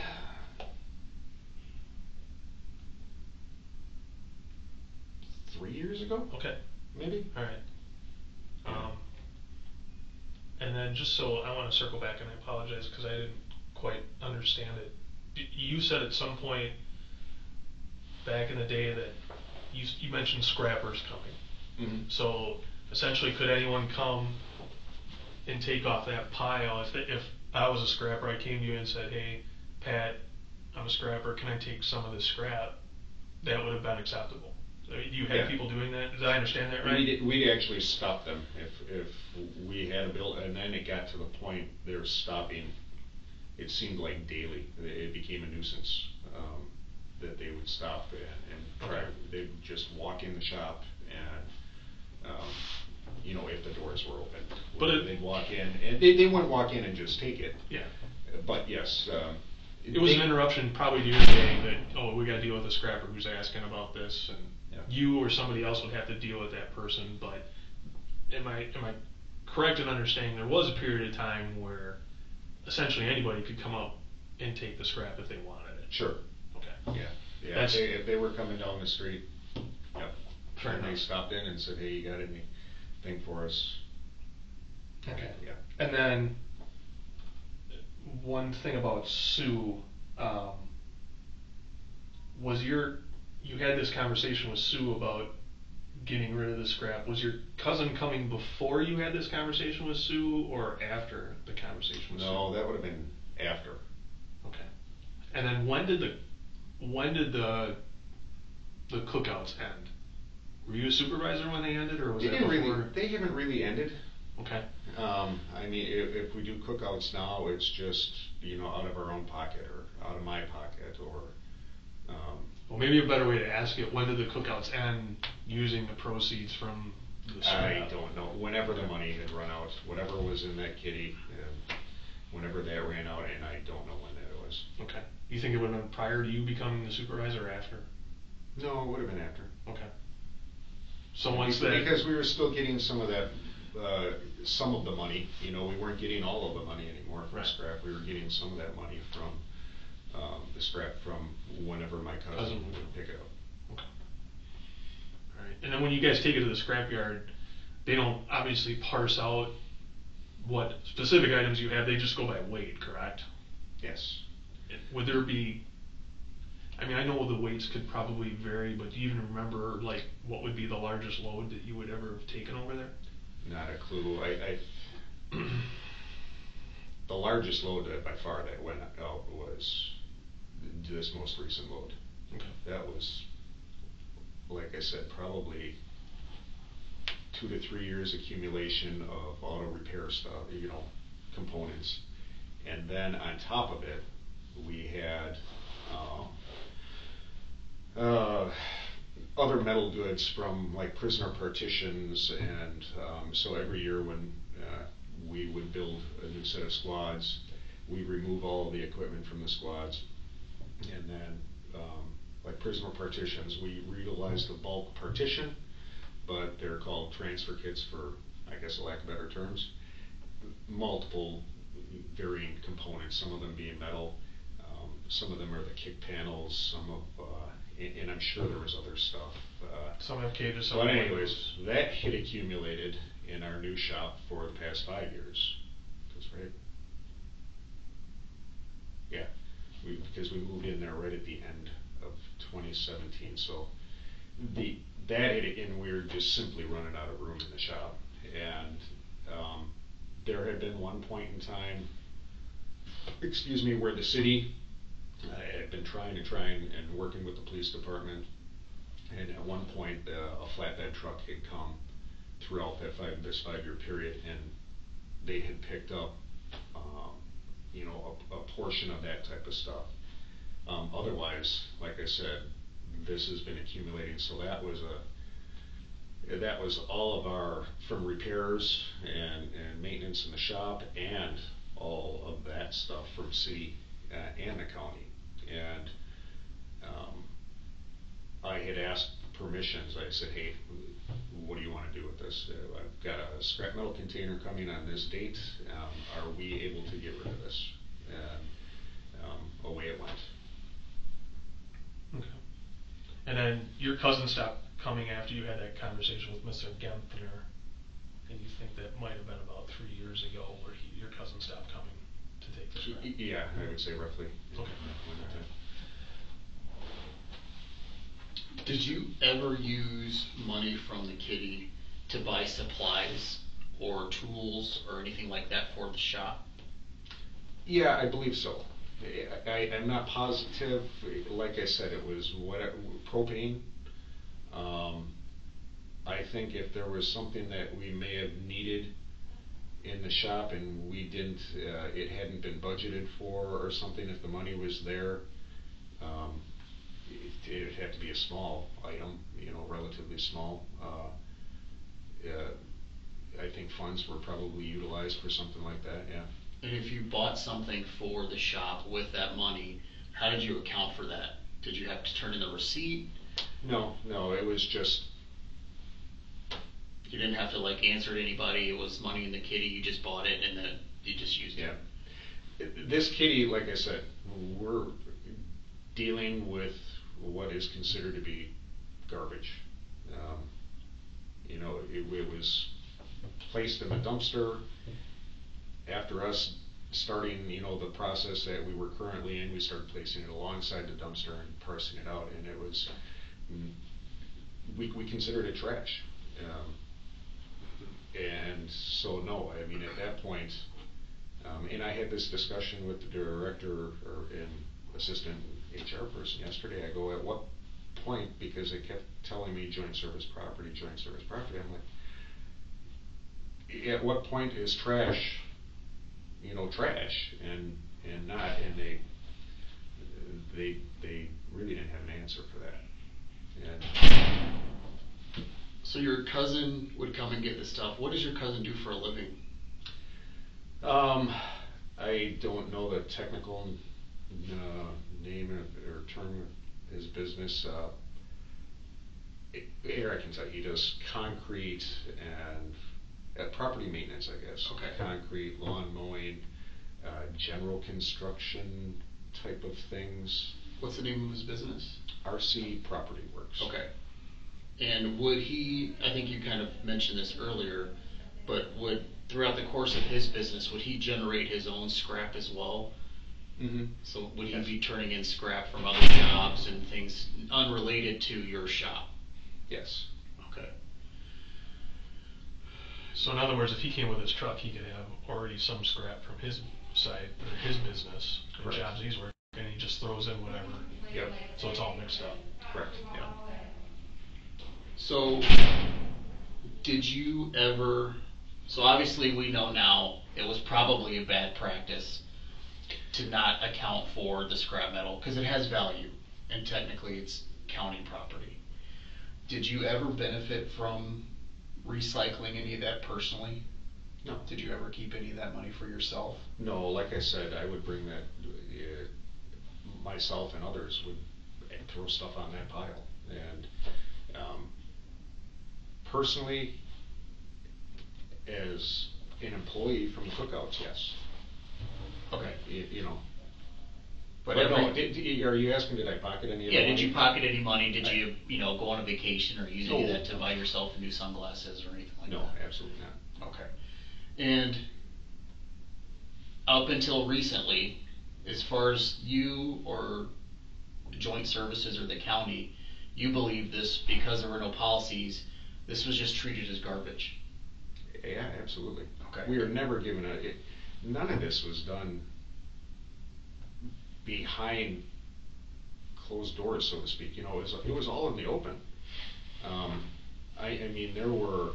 three years ago, Okay, maybe? alright. Um, and then just so, I wanna circle back and I apologize, cause I didn't quite understand it. Y- You said at some point back in the day that you, s- you mentioned scrappers coming. Mhm. So essentially, could anyone come and take off that pile? If, if I was a scrapper, I came to you and said, hey, Pat, I'm a scrapper, can I take some of this scrap? That would have been acceptable. Mean, You Yeah. had people doing that, did I understand that right? We'd, we'd actually stop them if, if we had a bill, and then it got to the point they're stopping, it seemed like daily, it became a nuisance, um, that they would stop and, and try, Okay. they'd just walk in the shop and, um, you know, if the doors were open. But it- They'd walk in, and they, they wouldn't walk in and just take it, Yeah. but yes, um. It was an they- interruption probably to your day that, oh, we gotta deal with a scrapper who's asking about this, and Yeah. You or somebody else would have to deal with that person, but am I, am I correct in understanding there was a period of time where essentially anybody could come up and take the scrap if they wanted it? Sure, Okay. yeah, yeah, if That's- they, if they were coming down the street, yep. Fair And they enough. stopped in and said, hey, you got anything for us? Okay. Yeah. And then, one thing about Sue, um, was your, you had this conversation with Sue about getting rid of the scrap. Was your cousin coming before you had this conversation with Sue or after the conversation with Sue? No, that would have been after. Okay. And then when did the, when did the, the cookouts end? Were you a supervisor when they ended or was They that didn't before? really, they haven't really ended. Okay. Um, I mean, if, if we do cookouts now, it's just, you know, out of our own pocket or out of my pocket or, um, Well, maybe a better way to ask it, when did the cookouts end using the proceeds from the I don't know, whenever the money had run out, whatever was in that kitty, um, whenever that ran out, and I don't know when that was. Okay. You think it would have been prior to you becoming the supervisor or after? No, it would have been after. Okay. So once that. Because we were still getting some of that, uh, some of the money, you know, we weren't getting all of the money anymore from Right. scrap, we were getting some of that money from, um, the scrap from whenever my cousin Cousin. would pick it up. Okay. Alright, and then when you guys take it to the scrapyard, they don't obviously parse out what specific items you have, they just go by weight, correct? Yes. Would there be, I mean, I know the weights could probably vary, but do you even remember, like, what would be the largest load that you would ever have taken over there? Not a clue, I, I, the largest load that by far that went out was this most recent load. Okay. That was, like I said, probably two to three years accumulation of auto repair stuff, you know, components. And then on top of it, we had, um, uh, other metal goods from like prisoner partitions and, um, so every year when, uh, we would build a new set of squads, we remove all of the equipment from the squads. And then, um, like prisoner partitions, we utilize the bulk partition, but they're called transfer kits for, I guess, a lack of better terms. Multiple varying components, some of them being metal, um, some of them are the kick panels, some of, uh, and, and I'm sure there was other stuff, uh. Some have cages, some But anyways, that had accumulated in our new shop for the past five years, that's right. Yeah, because we moved in there right at the end of twenty seventeen, so the, that and we were just simply running out of room in the shop. And, um, there had been one point in time, excuse me, where the city uh, had been trying and trying and working with the police department. And at one point, uh, a flatbed truck had come throughout that five, this five-year period, and they had picked up, um, you know, a, a portion of that type of stuff. Um, otherwise, like I said, this has been accumulating, so that was a, that was all of our, from repairs and, and maintenance in the shop, and all of that stuff from city, uh, and the county. And, um, I had asked permissions, I said, hey, what do you wanna do with this? Uh, I've got a scrap metal container coming on this date, um, are we able to get rid of this? And, um, away it went. Okay. And then your cousin stopped coming after you had that conversation with Mr. Genthner, and you think that might have been about three years ago where he, your cousin stopped coming to take the scrap? Yeah, I would say roughly. Okay. Did you ever use money from the kitty to buy supplies or tools or anything like that for the shop? Yeah, I believe so. I, I'm not positive, like I said, it was what, propane. Um, I think if there was something that we may have needed in the shop and we didn't, uh, it hadn't been budgeted for or something, if the money was there, um, it, it'd have to be a small item, you know, relatively small, uh, uh, I think funds were probably utilized for something like that, yeah. And if you bought something for the shop with that money, how did you account for that? Did you have to turn in a receipt? No, no, it was just, You didn't have to like answer to anybody, it was money in the kitty, you just bought it and then you just used it? yeah. This kitty, like I said, we're, dealing with what is considered to be garbage. Um, You know, it, it was placed in the dumpster after us starting, you know, the process that we were currently in, we started placing it alongside the dumpster and parsing it out, and it was, mm, we, we considered it trash. Um, And so, no, I mean, at that point, um, and I had this discussion with the director or, and assistant HR person yesterday, I go, at what point, because they kept telling me joint service property, joint service property, I'm like, at what point is trash, you know, trash and, and not, and they, they, they really didn't have an answer for that. And So your cousin would come and get the stuff. What does your cousin do for a living? Um, I don't know the technical, uh, name or- or term of his business, uh. I can tell you, he does concrete and, uh, property maintenance, I guess. Okay. Concrete, lawn mowing, uh, general construction type of things, What's the name of his business? RC Property Works. Okay. And would he, I think you kind of mentioned this earlier, but would, throughout the course of his business, would he generate his own scrap as well? Mm-hmm. So would he be turning in scrap from other jobs and things unrelated to your shop? Yes, Okay. So in other words, if he came with his truck, he could have already some scrap from his side, or his business, the Correct. jobs he's working, and he just throws in whatever. Yep. So it's all mixed up. correct, yeah. So, did you ever, so obviously we know now it was probably a bad practice to not account for the scrap metal, cause it has value, and technically it's county property. Did you ever benefit from recycling any of that personally? No. Did you ever keep any of that money for yourself? No, like I said, I would bring that, uh, myself and others would throw stuff on that pile. And, um, personally, as an employee from the cookouts, yes. Okay. You, you know. But But no, every- did, did- are you asking, did I pocket any of the Yeah, did you money? pocket any money? Did you, you know, go on a vacation or use any of No. that to buy yourself new sunglasses or anything like that? No, absolutely not. Okay. And up until recently, as far as you or joint services or the county, you believe this because there were no policies, this was just treated as garbage. Yeah, absolutely. Okay. We were never given a, it, none of this was done behind closed doors, so to speak, you know, it was, it was all in the open. Um, I, I mean, there were,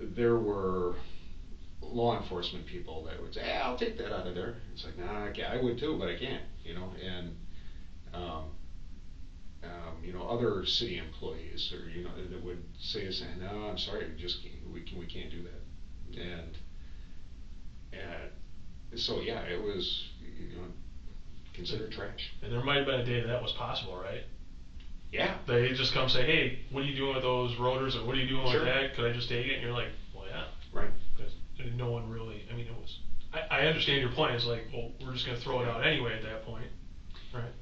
there were law enforcement people that would say, "Eh, I'll take that out of there. It's like, nah, I I would too, but I can't, you know, and, um, um, you know, other city employees or, you know, that would say, say, no, I'm sorry, we just can't, we can, we can't do that. And, and, so, yeah, it was, you know, considered trash. And there might have been a day that that was possible, right? Yeah. They just come say, hey, what are you doing with those rotors, or what are you doing Sure. with that? Could I just take it? And you're like, well, yeah. Right. Because no one really, I mean, it was, I, I understand your point, it's like, well, we're just gonna throw it out anyway at that point, right?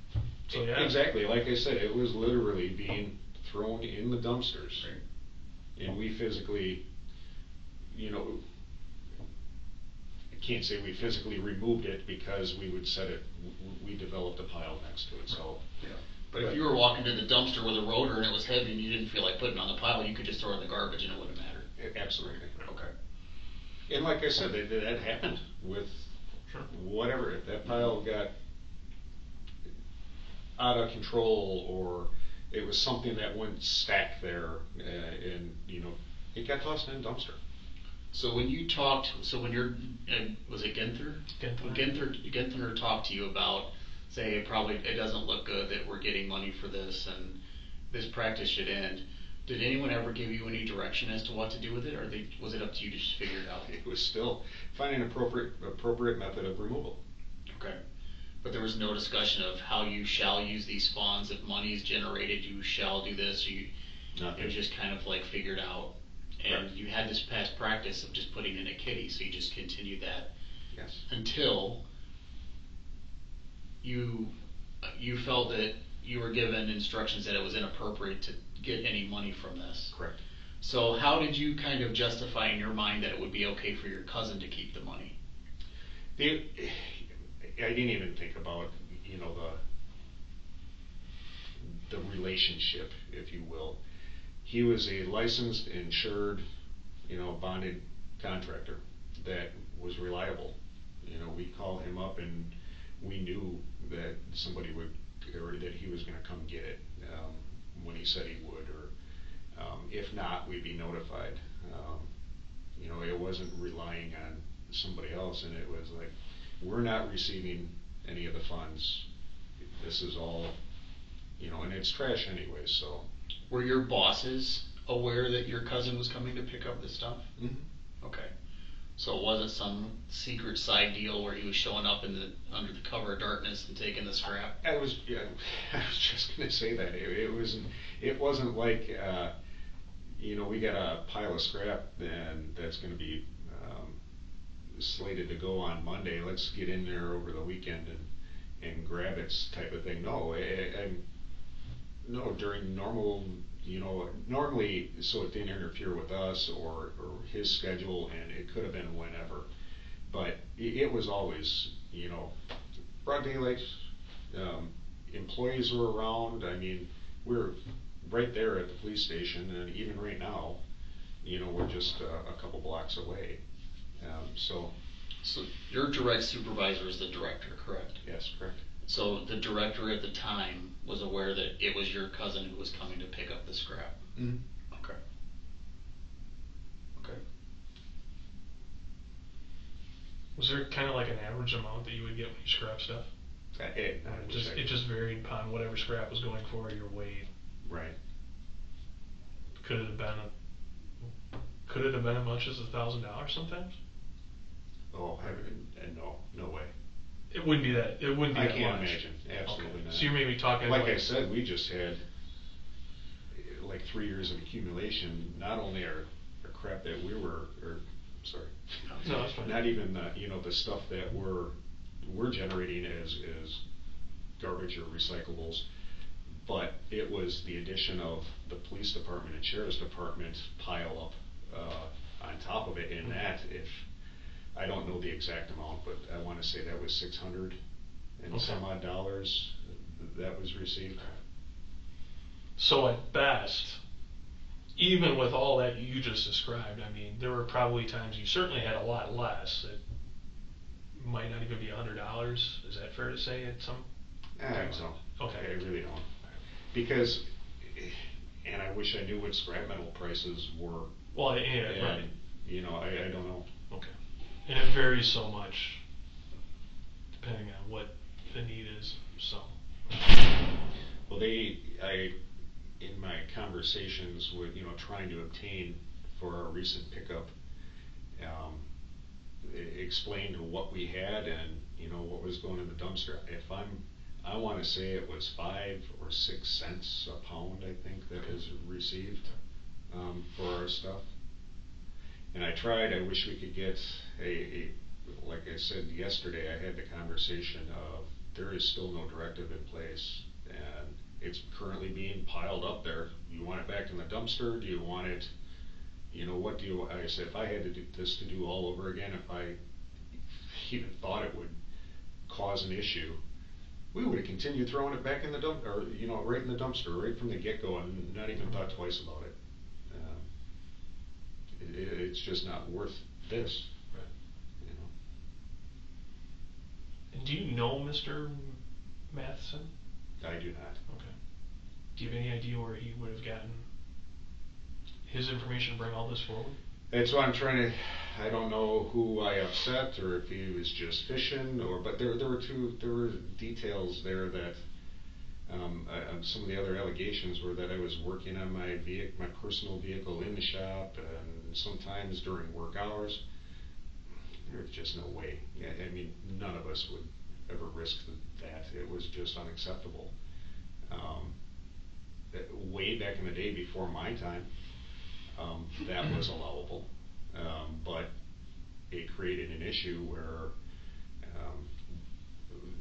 So, yeah. Exactly, like I said, it was literally being thrown in the dumpsters. And we physically, you know, I can't say we physically removed it because we would set it, w- w- we developed a pile next to it, so. But if you were walking to the dumpster with a rotor and it was heavy and you didn't feel like putting it on the pile, you could just throw it in the garbage and it wouldn't matter. A- Absolutely. Okay. And like I said, that, that happened with whatever, if that pile got out of control or it was something that went stack there, uh, and, you know, it got tossed in a dumpster. So when you talked, so when you're, uh, was it Ginther? Ginther. When Ginther, Ginther talked to you about, say, it probably, it doesn't look good that we're getting money for this and this practice should end. Did anyone ever give you any direction as to what to do with it, or they, was it up to you to just figure it out? It was still finding an appropriate, appropriate method of removal. Okay. But there was no discussion of how you shall use these funds, if money is generated, you shall do this, you, it was just kind of like figured out. And you had this past practice of just putting in a kitty, so you just continued that Yes. until you you felt that you were given instructions that it was inappropriate to get any money from this. Correct. So how did you kind of justify in your mind that it would be okay for your cousin to keep the money? The, I didn't even think about, you know, the, the relationship, if you will. He was a licensed, insured, you know, bonded contractor that was reliable. You know, we called him up and we knew that somebody would, or that he was gonna come get it, um, when he said he would, or, um, if not, we'd be notified. Um, you know, it wasn't relying on somebody else, and it was like, we're not receiving any of the funds. This is all, you know, and it's trash anyway, so. Were your bosses aware that your cousin was coming to pick up the stuff? Mm-hmm. Okay. So it wasn't some secret side deal where he was showing up in the under the cover of darkness and taking the scrap. I was, yeah, I was just gonna say that, it, it wasn't, it wasn't like, uh, you know, we got a pile of scrap and that's gonna be, um, slated to go on Monday, let's get in there over the weekend and, and grab it type of thing, no, I, I, no, during normal, you know, normally, so it didn't interfere with us or, or his schedule, and it could have been whenever. But it, it was always, you know, broad daylight, um, employees were around, I mean, we're right there at the police station, and even right now, you know, we're just a, a couple blocks away. Um, so, So your direct supervisor is the director, correct? yes, correct. So the director at the time was aware that it was your cousin who was coming to pick up the scrap. Mm-hmm. Okay. Okay. Was there kind of like an average amount that you would get when you scrap stuff? Uh, It, Or I it just, I- it just varied upon whatever scrap was going for your weight. Right. Could it have been a, could it have been as much as a thousand dollars sometimes? Oh, I, uh, no, no way. It wouldn't be that, it wouldn't be I that can't imagine, absolutely Okay. not. So you're maybe talking Like like- I said, we just had like three years of accumulation, not only our, our crap that we were, or, sorry. No, that's fine. Not even, the you know, the stuff that we're, we're generating as, as garbage or recyclables. But it was the addition of the police department and sheriff's department pile up, uh, on top of it, and that, if, I don't know the exact amount, but I wanna say that was six hundred and Okay. some odd dollars that was received. So at best, even with all that you just described, I mean, there were probably times you certainly had a lot less. It might not even be a hundred dollars. Is that fair to say at some? I don't know. Okay. I really don't. Because, and I wish I knew what scrap metal prices were. Well, yeah, right. And, you know, I, I don't know. Okay. And it varies so much depending on what the need is, so. Well, they, I, in my conversations with, you know, trying to obtain for our recent pickup, um, explained what we had and, you know, what was going in the dumpster. If I'm, I wanna say it was five or six cents a pound, I think, that was received, um, for our stuff. And I tried, I wish we could get a, a, like I said yesterday, I had the conversation of, there is still no directive in place. And it's currently being piled up there. You want it back in the dumpster, do you want it, you know, what do you, I said, if I had to do this to do all over again, if I even thought it would cause an issue, we would have continued throwing it back in the dump, or, you know, right in the dumpster, right from the get-go, and not even thought twice about it. It, it's just not worth this, Right. you know. And do you know Mr. Matheson? I do not. Okay. Do you have any idea where he would have gotten his information to bring all this forward? That's why I'm trying to, I don't know who I upset, or if he was just fishing, or, but there, there were two, there were details there that, um, I, um, some of the other allegations were that I was working on my vehic, my personal vehicle in the shop, and sometimes during work hours. There's just no way, I mean, none of us would ever risk that, it was just unacceptable. Um, way back in the day before my time, um, that was allowable. Um, but it created an issue where, um,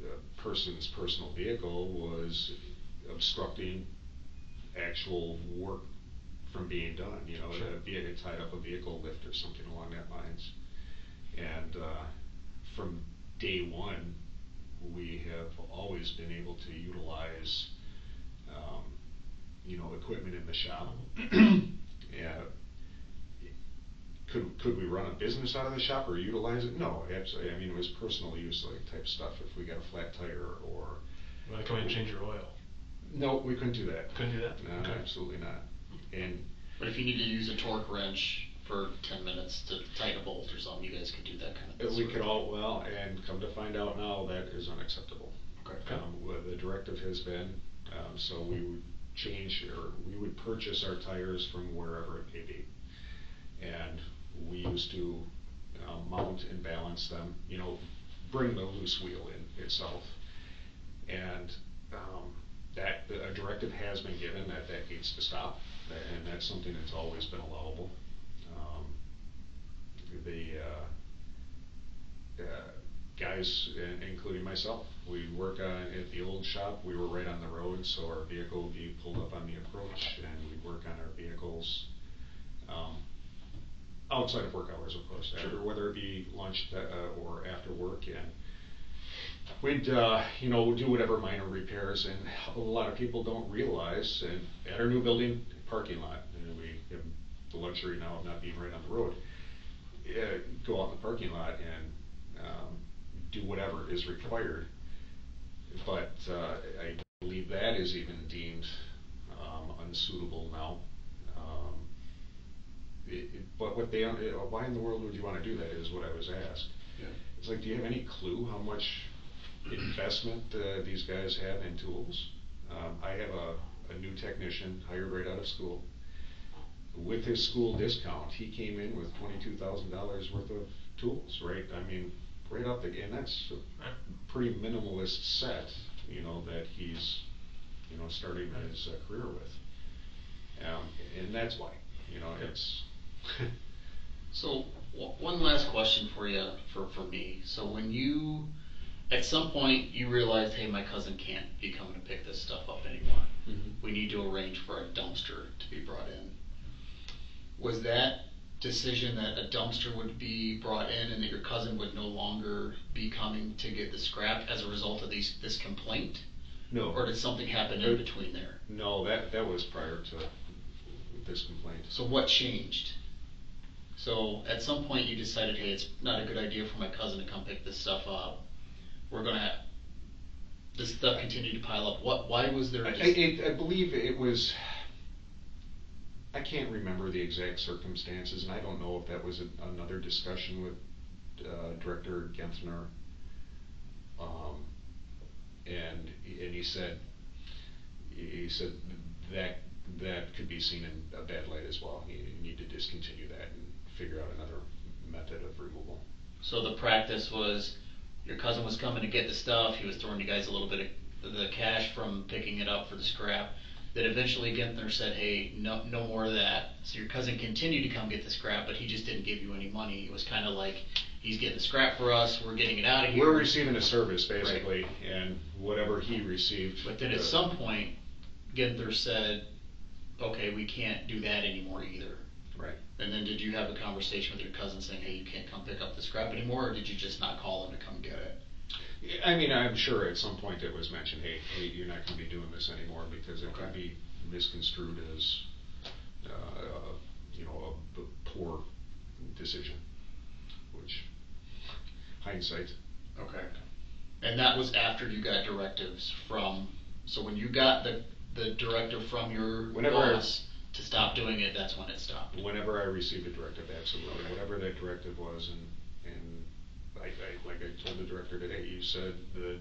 the person's personal vehicle was obstructing actual work from being done, you know, Sure. a vehicle tied up a vehicle lift or something along that lines. And, uh, from day one, we have always been able to utilize, um, you know, equipment in the shop. Yeah. Could, could we run a business out of the shop or utilize it? No, absolutely, I mean, it was personal use like type stuff, if we got a flat tire or. Wanna come in and change your oil? No, we couldn't do that. Couldn't do that? No, Okay. absolutely not. And, But if you need to use a torque wrench for ten minutes to tighten a bolt or something, you guys could do that kind of. We sort could of- all, well, and come to find out now, that is unacceptable. Okay. Um, what the directive has been, um, so we would change, or we would purchase our tires from wherever it may be. And we used to, um, mount and balance them, you know, bring the loose wheel in itself. And, um, that, a directive has been given that that needs to stop, and that's something that's always been allowable. Um, the, uh, uh, guys, in- including myself, we work on, at the old shop, we were right on the road, so our vehicle would be pulled up on the approach, and we'd work on our vehicles, um, outside of work hours, of course, after, whether it be lunch, uh, or after work, and we'd, uh, you know, do whatever minor repairs, and a lot of people don't realize, and at our new building parking lot, and we have the luxury now of not being right on the road, uh, go out in the parking lot and, um, do whatever is required. But, uh, I believe that is even deemed, um, unsuitable now. Um, it, it, but what they, uh, why in the world would you wanna do that is what I was asked. Yeah. It's like, do you have any clue how much investment, uh, these guys have in tools? Um, I have a, a new technician hired right out of school. With his school discount, he came in with twenty-two thousand dollars worth of tools, right? I mean, right up the, and that's a pretty minimalist set, you know, that he's, you know, starting his uh, career with. Um, and that's why, you know, it's. So, w- one last question for you, for, for me. So when you, at some point, you realized, hey, my cousin can't be coming to pick this stuff up anymore. Mhm. We need to arrange for a dumpster to be brought in. Was that decision that a dumpster would be brought in and that your cousin would no longer be coming to get the scrap as a result of these, this complaint? No. Or did something happen in between there? No, that, that was prior to this complaint. So what changed? So at some point you decided, hey, it's not a good idea for my cousin to come pick this stuff up. We're gonna have, this stuff continued to pile up. What, why was there I, just? I, it- I believe it was, I can't remember the exact circumstances, and I don't know if that was a- another discussion with, uh, Director Genthner. Um, and, he- and he said, he said that, that could be seen in a bad light as well. You you need to discontinue that and figure out another method of removal. So the practice was, your cousin was coming to get the stuff, he was throwing you guys a little bit of the cash from picking it up for the scrap. That eventually Genthner said, hey, no, no more of that. So your cousin continued to come get the scrap, but he just didn't give you any money. It was kinda like, he's getting the scrap for us, we're getting it out of here. We're receiving a service, basically, and whatever he received. But then at some point, Genthner said, okay, we can't do that anymore either. Right. And then did you have a conversation with your cousin saying, hey, you can't come pick up the scrap anymore, or did you just not call him to come get it? I mean, I'm sure at some point it was mentioned, hey, hey, you're not gonna be doing this anymore, because it could be misconstrued as, uh, you know, a poor decision, which hindsight. Okay. And that was after you got directives from, so when you got the, the directive from your Whenever boss to stop doing it, that's when it stopped? Whenever I received a directive, absolutely, whatever that directive was, and, and I, I, like I told the director today, you said the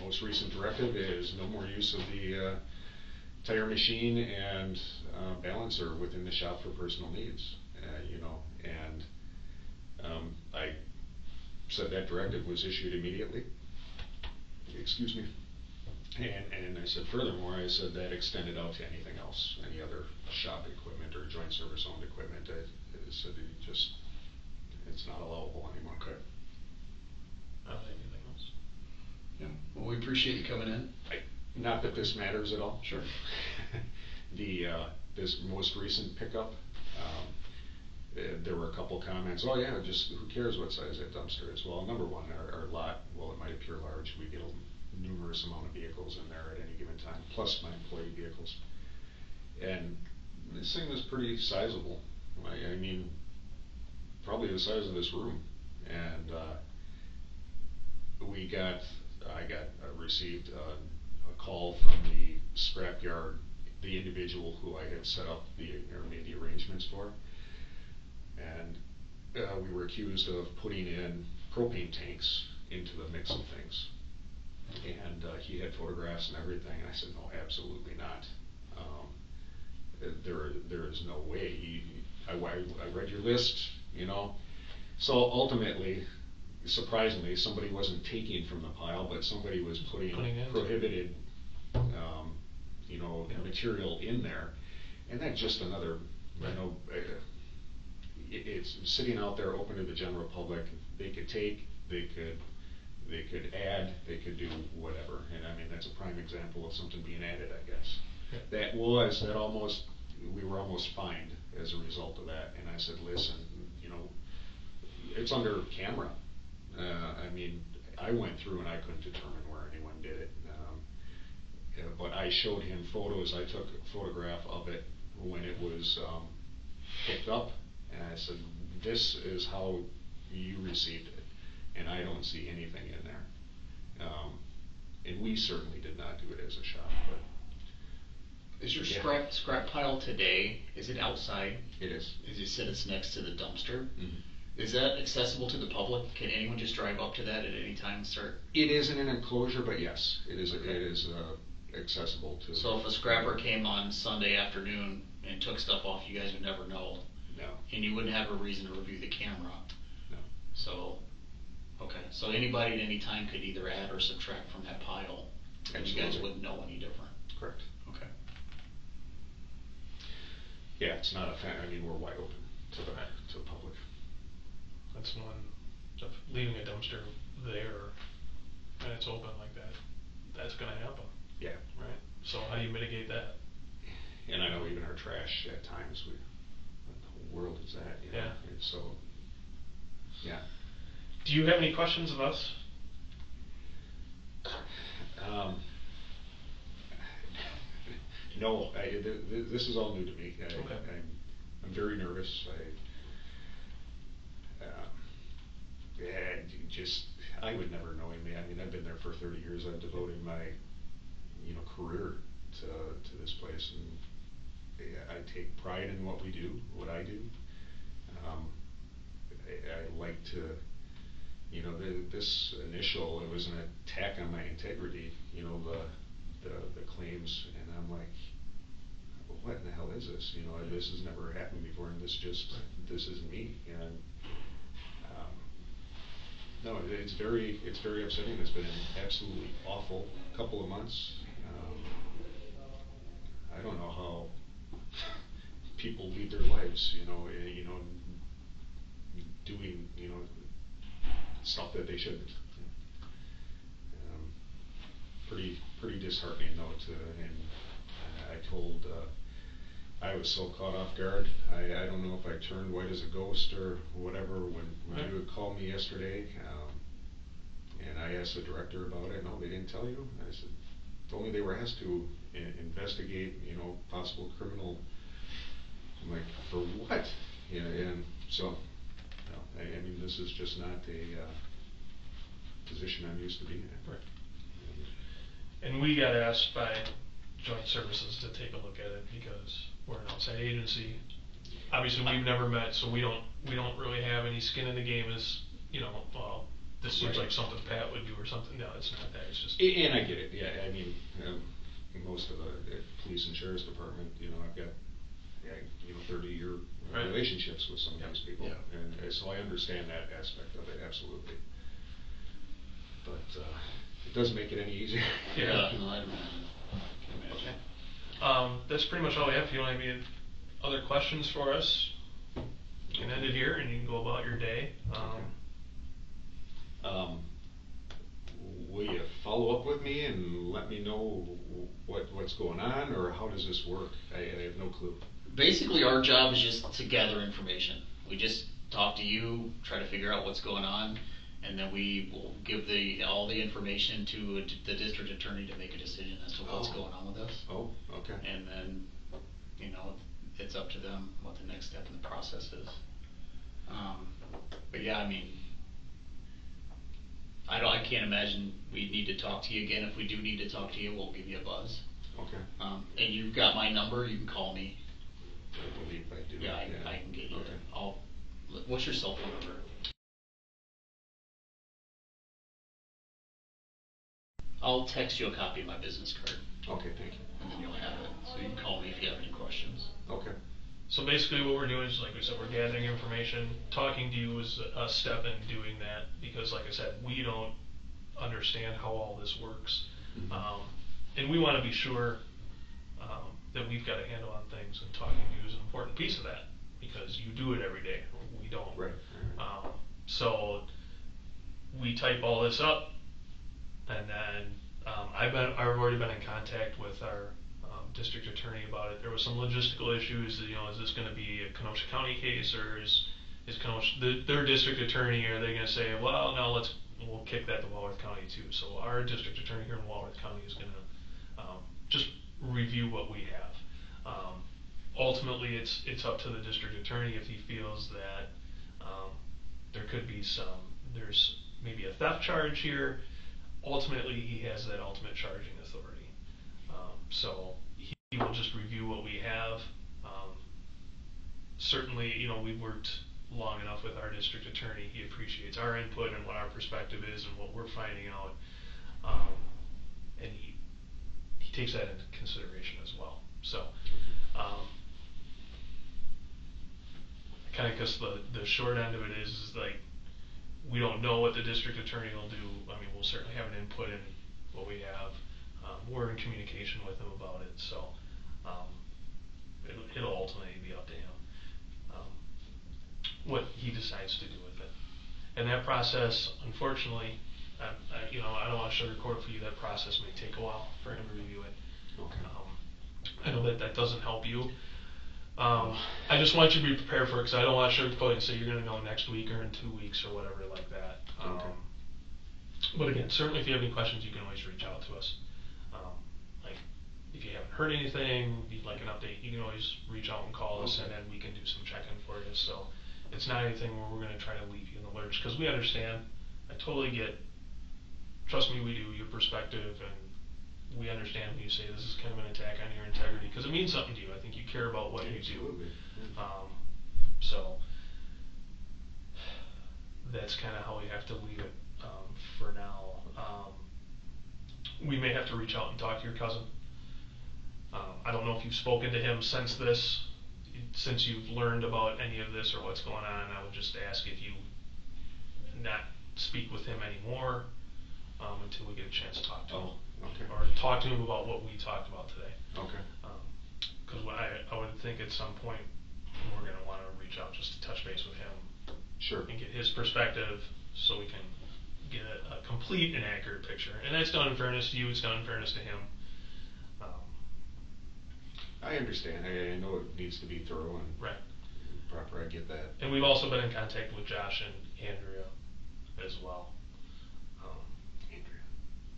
most recent directive is no more use of the, uh, tire machine and, uh, balancer within the shop for personal needs, uh, you know, and, um, I said that directive was issued immediately. Excuse me. And, and I said furthermore, I said that extended out to anything else, any other shop equipment or joint service owned equipment, I, I said it just, it's not allowable anymore. Okay. Uh, anything else? Yeah. Well, we we appreciate you coming in. I, not that this matters at all. Sure. The, uh, this most recent pickup, um, eh, there were a couple comments, oh yeah, just, who cares what size that dumpster is? Well, number one, our, our lot, while it might appear large, we get a numerous amount of vehicles in there at any given time, plus my employee vehicles. And this thing was pretty sizable, I, I mean, probably the size of this room. And, uh, we got, I got, uh, received a, a call from the scrapyard, the individual who I had set up the, or made the arrangements for. And, uh, we were accused of putting in propane tanks into the mix of things. And, uh, he had photographs and everything, and I said, no, absolutely not. There, there is no way, I, I read your list, you know, so ultimately, surprisingly, somebody wasn't taking from the pile, but somebody was putting Putting in. prohibited, um, you know, Yeah. material in there. And that's just another, you Right. know, uh, it, it's sitting out there open to the general public, they could take, they could, they could add, they could do whatever, and I mean, that's a prime example of something being added, I guess. Yeah. That was, that almost, we were almost fined as a result of that, and I said, listen, you know, it's under camera. Uh, I mean, I went through and I couldn't determine where anyone did it. Um, yeah, but I showed him photos, I took a photograph of it when it was, um, picked up, and I said, this is how you received it, and I don't see anything in there. Um, and we certainly did not do it as a shop, but Is your Yeah. scrap, scrap pile today, is it outside? it is. Is it sits next to the dumpster? Mhm. Is that accessible to the public? Can anyone just drive up to that at any time and start? It is in an enclosure, but yes, it is, it is, uh, accessible to. So if a scrapper came on Sunday afternoon and took stuff off, you guys would never know, No, and you wouldn't have a reason to review the camera. no. So, okay, so anybody at any time could either add or subtract from that pile, and you guys Absolutely. wouldn't know any different. Correct. Okay. Yeah, it's not a fan, I mean, we're wide open to the, to the public. That's one, of leaving a dumpster there and it's open like that, that's gonna happen, Yeah, right? So how do you mitigate that? and I know even our trash at times, we, what the world is that, you know? Yeah. And so, yeah. Do you have any questions of us? Um, no, I, th- th- this is all new to me. I, Okay. I'm, I'm very nervous. I, um, yeah, just, I would never knowing me. I mean, I've been there for thirty years. I've devoted my, you know, career to, to this place and yeah, I take pride in what we do, what I do. Um, I, I like to, you know, the, this initial, it was an attack on my integrity, you know, the, the, the claims, and I'm like, what in the hell is this? You know, this has never happened before, and this just, this is me, and, um, no, it- it's very, it's very upsetting, it's been an absolutely awful couple of months. Um, I don't know how people lead their lives, you know, eh, you know, doing, you know, stuff that they shouldn't. Pretty, pretty disheartening though to, and I told, uh, I was so caught off guard, I, I don't know if I turned white as a ghost or whatever when, when you had called me yesterday, um, and I asked the director about it, no, they didn't tell you? I said, if only they were asked to i- investigate, you know, possible criminal, I'm like, for what? Yeah, and so, no, I, I mean, this is just not a, uh, position I'm used to being in. Right. And we got asked by Joint Services to take a look at it because we're an outside agency. Obviously, we've never met, so we don't, we don't really have any skin in the game as, you know, well, this seems like something Pat would do or something. No, it's not that, it's just. A- And I get it, yeah, I mean, um, most of the, the police and sheriff's department, you know, I've got, yeah, you know, thirty-year Right. relationships with some of these people. Yeah. And, uh, so I understand that aspect of it, absolutely. But, uh, doesn't make it any easier. Yeah. No, I don't, can imagine. Um, that's pretty much all we have. If you don't have any other questions for us, you can end it here and you can go about your day. Um, Um, will you follow up with me and let me know what, what's going on, or how does this work? I, I have no clue. Basically, our job is just to gather information. We just talk to you, try to figure out what's going on, and then we will give the, all the information to the district attorney to make a decision as to what's Oh. going on with us. Oh, okay. And then, you know, it's up to them what the next step in the process is. Um, but yeah, I mean, I don't, I can't imagine we need to talk to you again. If we do need to talk to you, we'll give you a buzz. Okay. Um, and you've got my number, you can call me. I believe I do. Yeah, I, I can get you, Okay. I'll, what's your cell phone number? I'll text you a copy of my business card, Okay, thank you. and then you'll have it, so you can call me if you have any questions. Okay. So basically what we're doing is, like we said, we're gathering information, talking to you is a step in doing that, because like I said, we don't understand how all this works. Mhm. Um, and we wanna be sure, um, that we've got a handle on things, and talking to you is an important piece of that, because you do it every day, we don't. Right, right. Um, so, we type all this up, and then, um, I've been, I've already been in contact with our, um, district attorney about it. There was some logistical issues, you know, is this gonna be a Kenosha County case, or is, is Kenosha, the, their district attorney, are they gonna say, well, no, let's, we'll kick that to Walworth County too. So our district attorney here in Walworth County is gonna, um, just review what we have. Um, ultimately, it's, it's up to the district attorney if he feels that, um, there could be some, there's maybe a theft charge here. Ultimately, he has that ultimate charging authority. Um, so he he will just review what we have. Um, certainly, you know, we've worked long enough with our district attorney. He appreciates our input and what our perspective is and what we're finding out. Um, and he, he takes that into consideration as well. So, um, kind of guess the, the short end of it is, is like, we don't know what the district attorney will do. I mean, we'll certainly have an input in what we have. Um, we're in communication with him about it, so, um, it'll, it'll ultimately be up to him, um, what he decides to do with it. And that process, unfortunately, I, I, you know, I don't wanna sugarcoat it for you, that process may take a while for him to review it. Okay. Um, I know that that doesn't help you. Um, I just want you to be prepared for it, cause I don't wanna sugarcoat it and say you're gonna know next week or in two weeks or whatever like that. Um, Okay. But again, certainly if you have any questions, you can always reach out to us. Um, like, if you haven't heard anything, you'd like an update, you can always reach out and call us and Okay. then we can do some check-in for you, so. It's not anything where we're gonna try to leave you in the lurch, cause we understand, I totally get, trust me, we do, your perspective and we understand when you say this is kind of an attack on your integrity, cause it means something to you, I think you care about what you do. Absolutely. Um, so, that's kinda how we have to leave it, um, for now. Um, we may have to reach out and talk to your cousin. Um, I don't know if you've spoken to him since this, since you've learned about any of this or what's going on, I would just ask if you not speak with him anymore, um, until we get a chance to talk to him. Okay. Or talk to him about what we talked about today. Okay. Um, Cause what I, I would think at some point, we're gonna wanna reach out just to touch base with him Sure. and get his perspective, so we can get a, a complete and accurate picture. And that's done in fairness to you, it's done in fairness to him. Um, I understand, I, I know it needs to be thorough and Right. proper, I get that. And we've also been in contact with Josh and Andrea as well.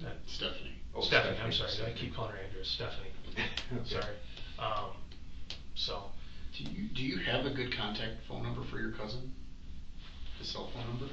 That- Stephanie. Oh, Stephanie, I'm sorry, I keep calling her Andrea, Stephanie, Okay. sorry. Um, so, Do you, do you have a good contact phone number for your cousin? His cell phone number?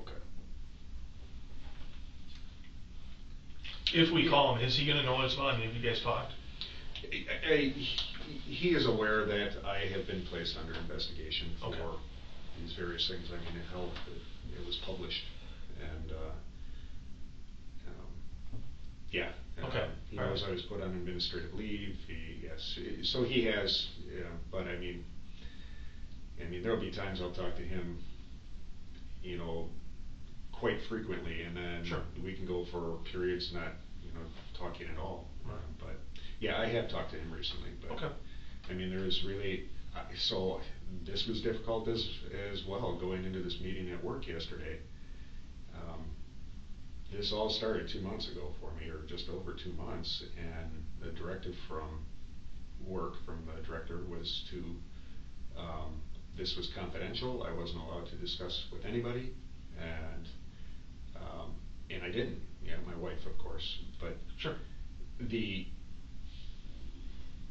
Okay. If we call him, is he gonna know what it's about, have you guys talked? I- I- he- he is aware that I have been placed under investigation Okay. for these various things, I mean, hell, it, it was published, and, uh, um, yeah. uh, Okay, He all knows. I was put on administrative leave, he, yes, so he has, yeah, but I mean, I mean, there'll be times I'll talk to him, you know, quite frequently, and then Sure. we can go for periods not, know, talking at all. Right. But, yeah, I have talked to him recently, but. Okay. I mean, there is really, I- so this was difficult as, as well, going into this meeting at work yesterday. Um, This all started two months ago for me, or just over two months, and the directive from work, from the director, was to, um, this was confidential, I wasn't allowed to discuss with anybody, and, um, and I didn't, yeah, my wife, of course, but Sure. the,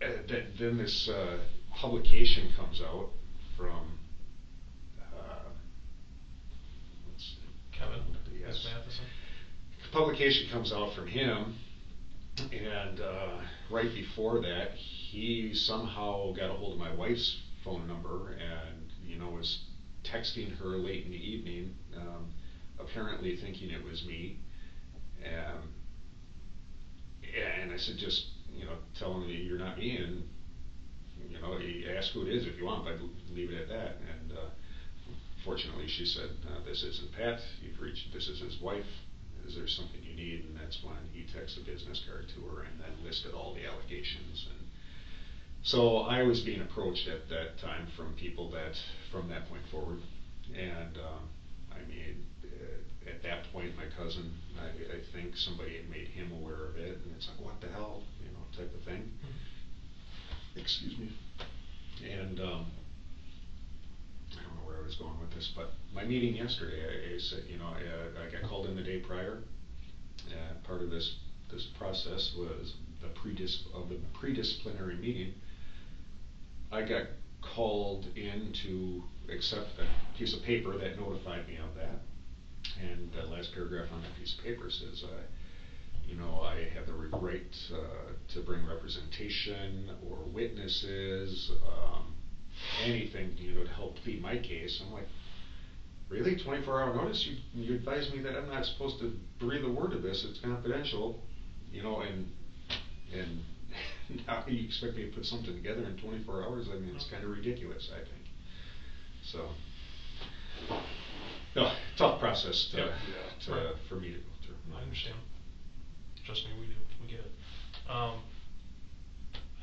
uh, th- then this, uh, publication comes out from, uh, what's, Kevin, Yes. Mathewson. publication comes out from him, and uh, right before that, he somehow got a hold of my wife's phone number and you know was texting her late in the evening, um, apparently thinking it was me. Um, and I said, just you know, tell him you're not me, and you know, ask who it is if you want, but leave it at that. And uh, fortunately, she said, uh, "This isn't Pat. You've reached. This is his wife. Is there something you need?" And that's when he texted a business card to her and then listed all the allegations. And so I was being approached at that time from people that, from that point forward, and um, I mean, uh, at that point, my cousin, I, I think somebody had made him aware of it, and it's like, what the hell, you know, type of thing. Excuse me. And um, I don't know where I was going with this, but my meeting yesterday, I, I said, you know, I, I got called in the day prior. Uh, part of this this process was the predis of the predisciplinary meeting. I got called in to accept a piece of paper that notified me of that. And the last paragraph on that piece of paper says, uh, you know, I have the right uh, to bring representation or witnesses, um, anything, you know, to help plead my case. I'm like, really? 24 hour notice? You, you advise me that I'm not supposed to breathe a word of this, it's confidential, you know, and, and now you expect me to put something together in 24 hours? I mean, it's kind of ridiculous, I think. So, no, tough process to, Yeah. to, Right. for me to go through. I understand. Trust me, we do, we get it. Um,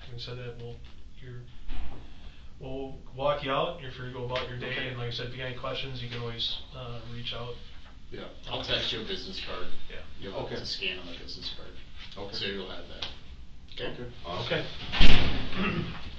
having said that, we'll, you're, we'll walk you out, you're free to go about your day, Okay. and like I said, if you got any questions, you can always, uh, reach out. Yeah. I'll text you a business card. Yeah. You'll have Okay. to scan on the business card. Okay. So you'll have that. Okay. awesome. Okay.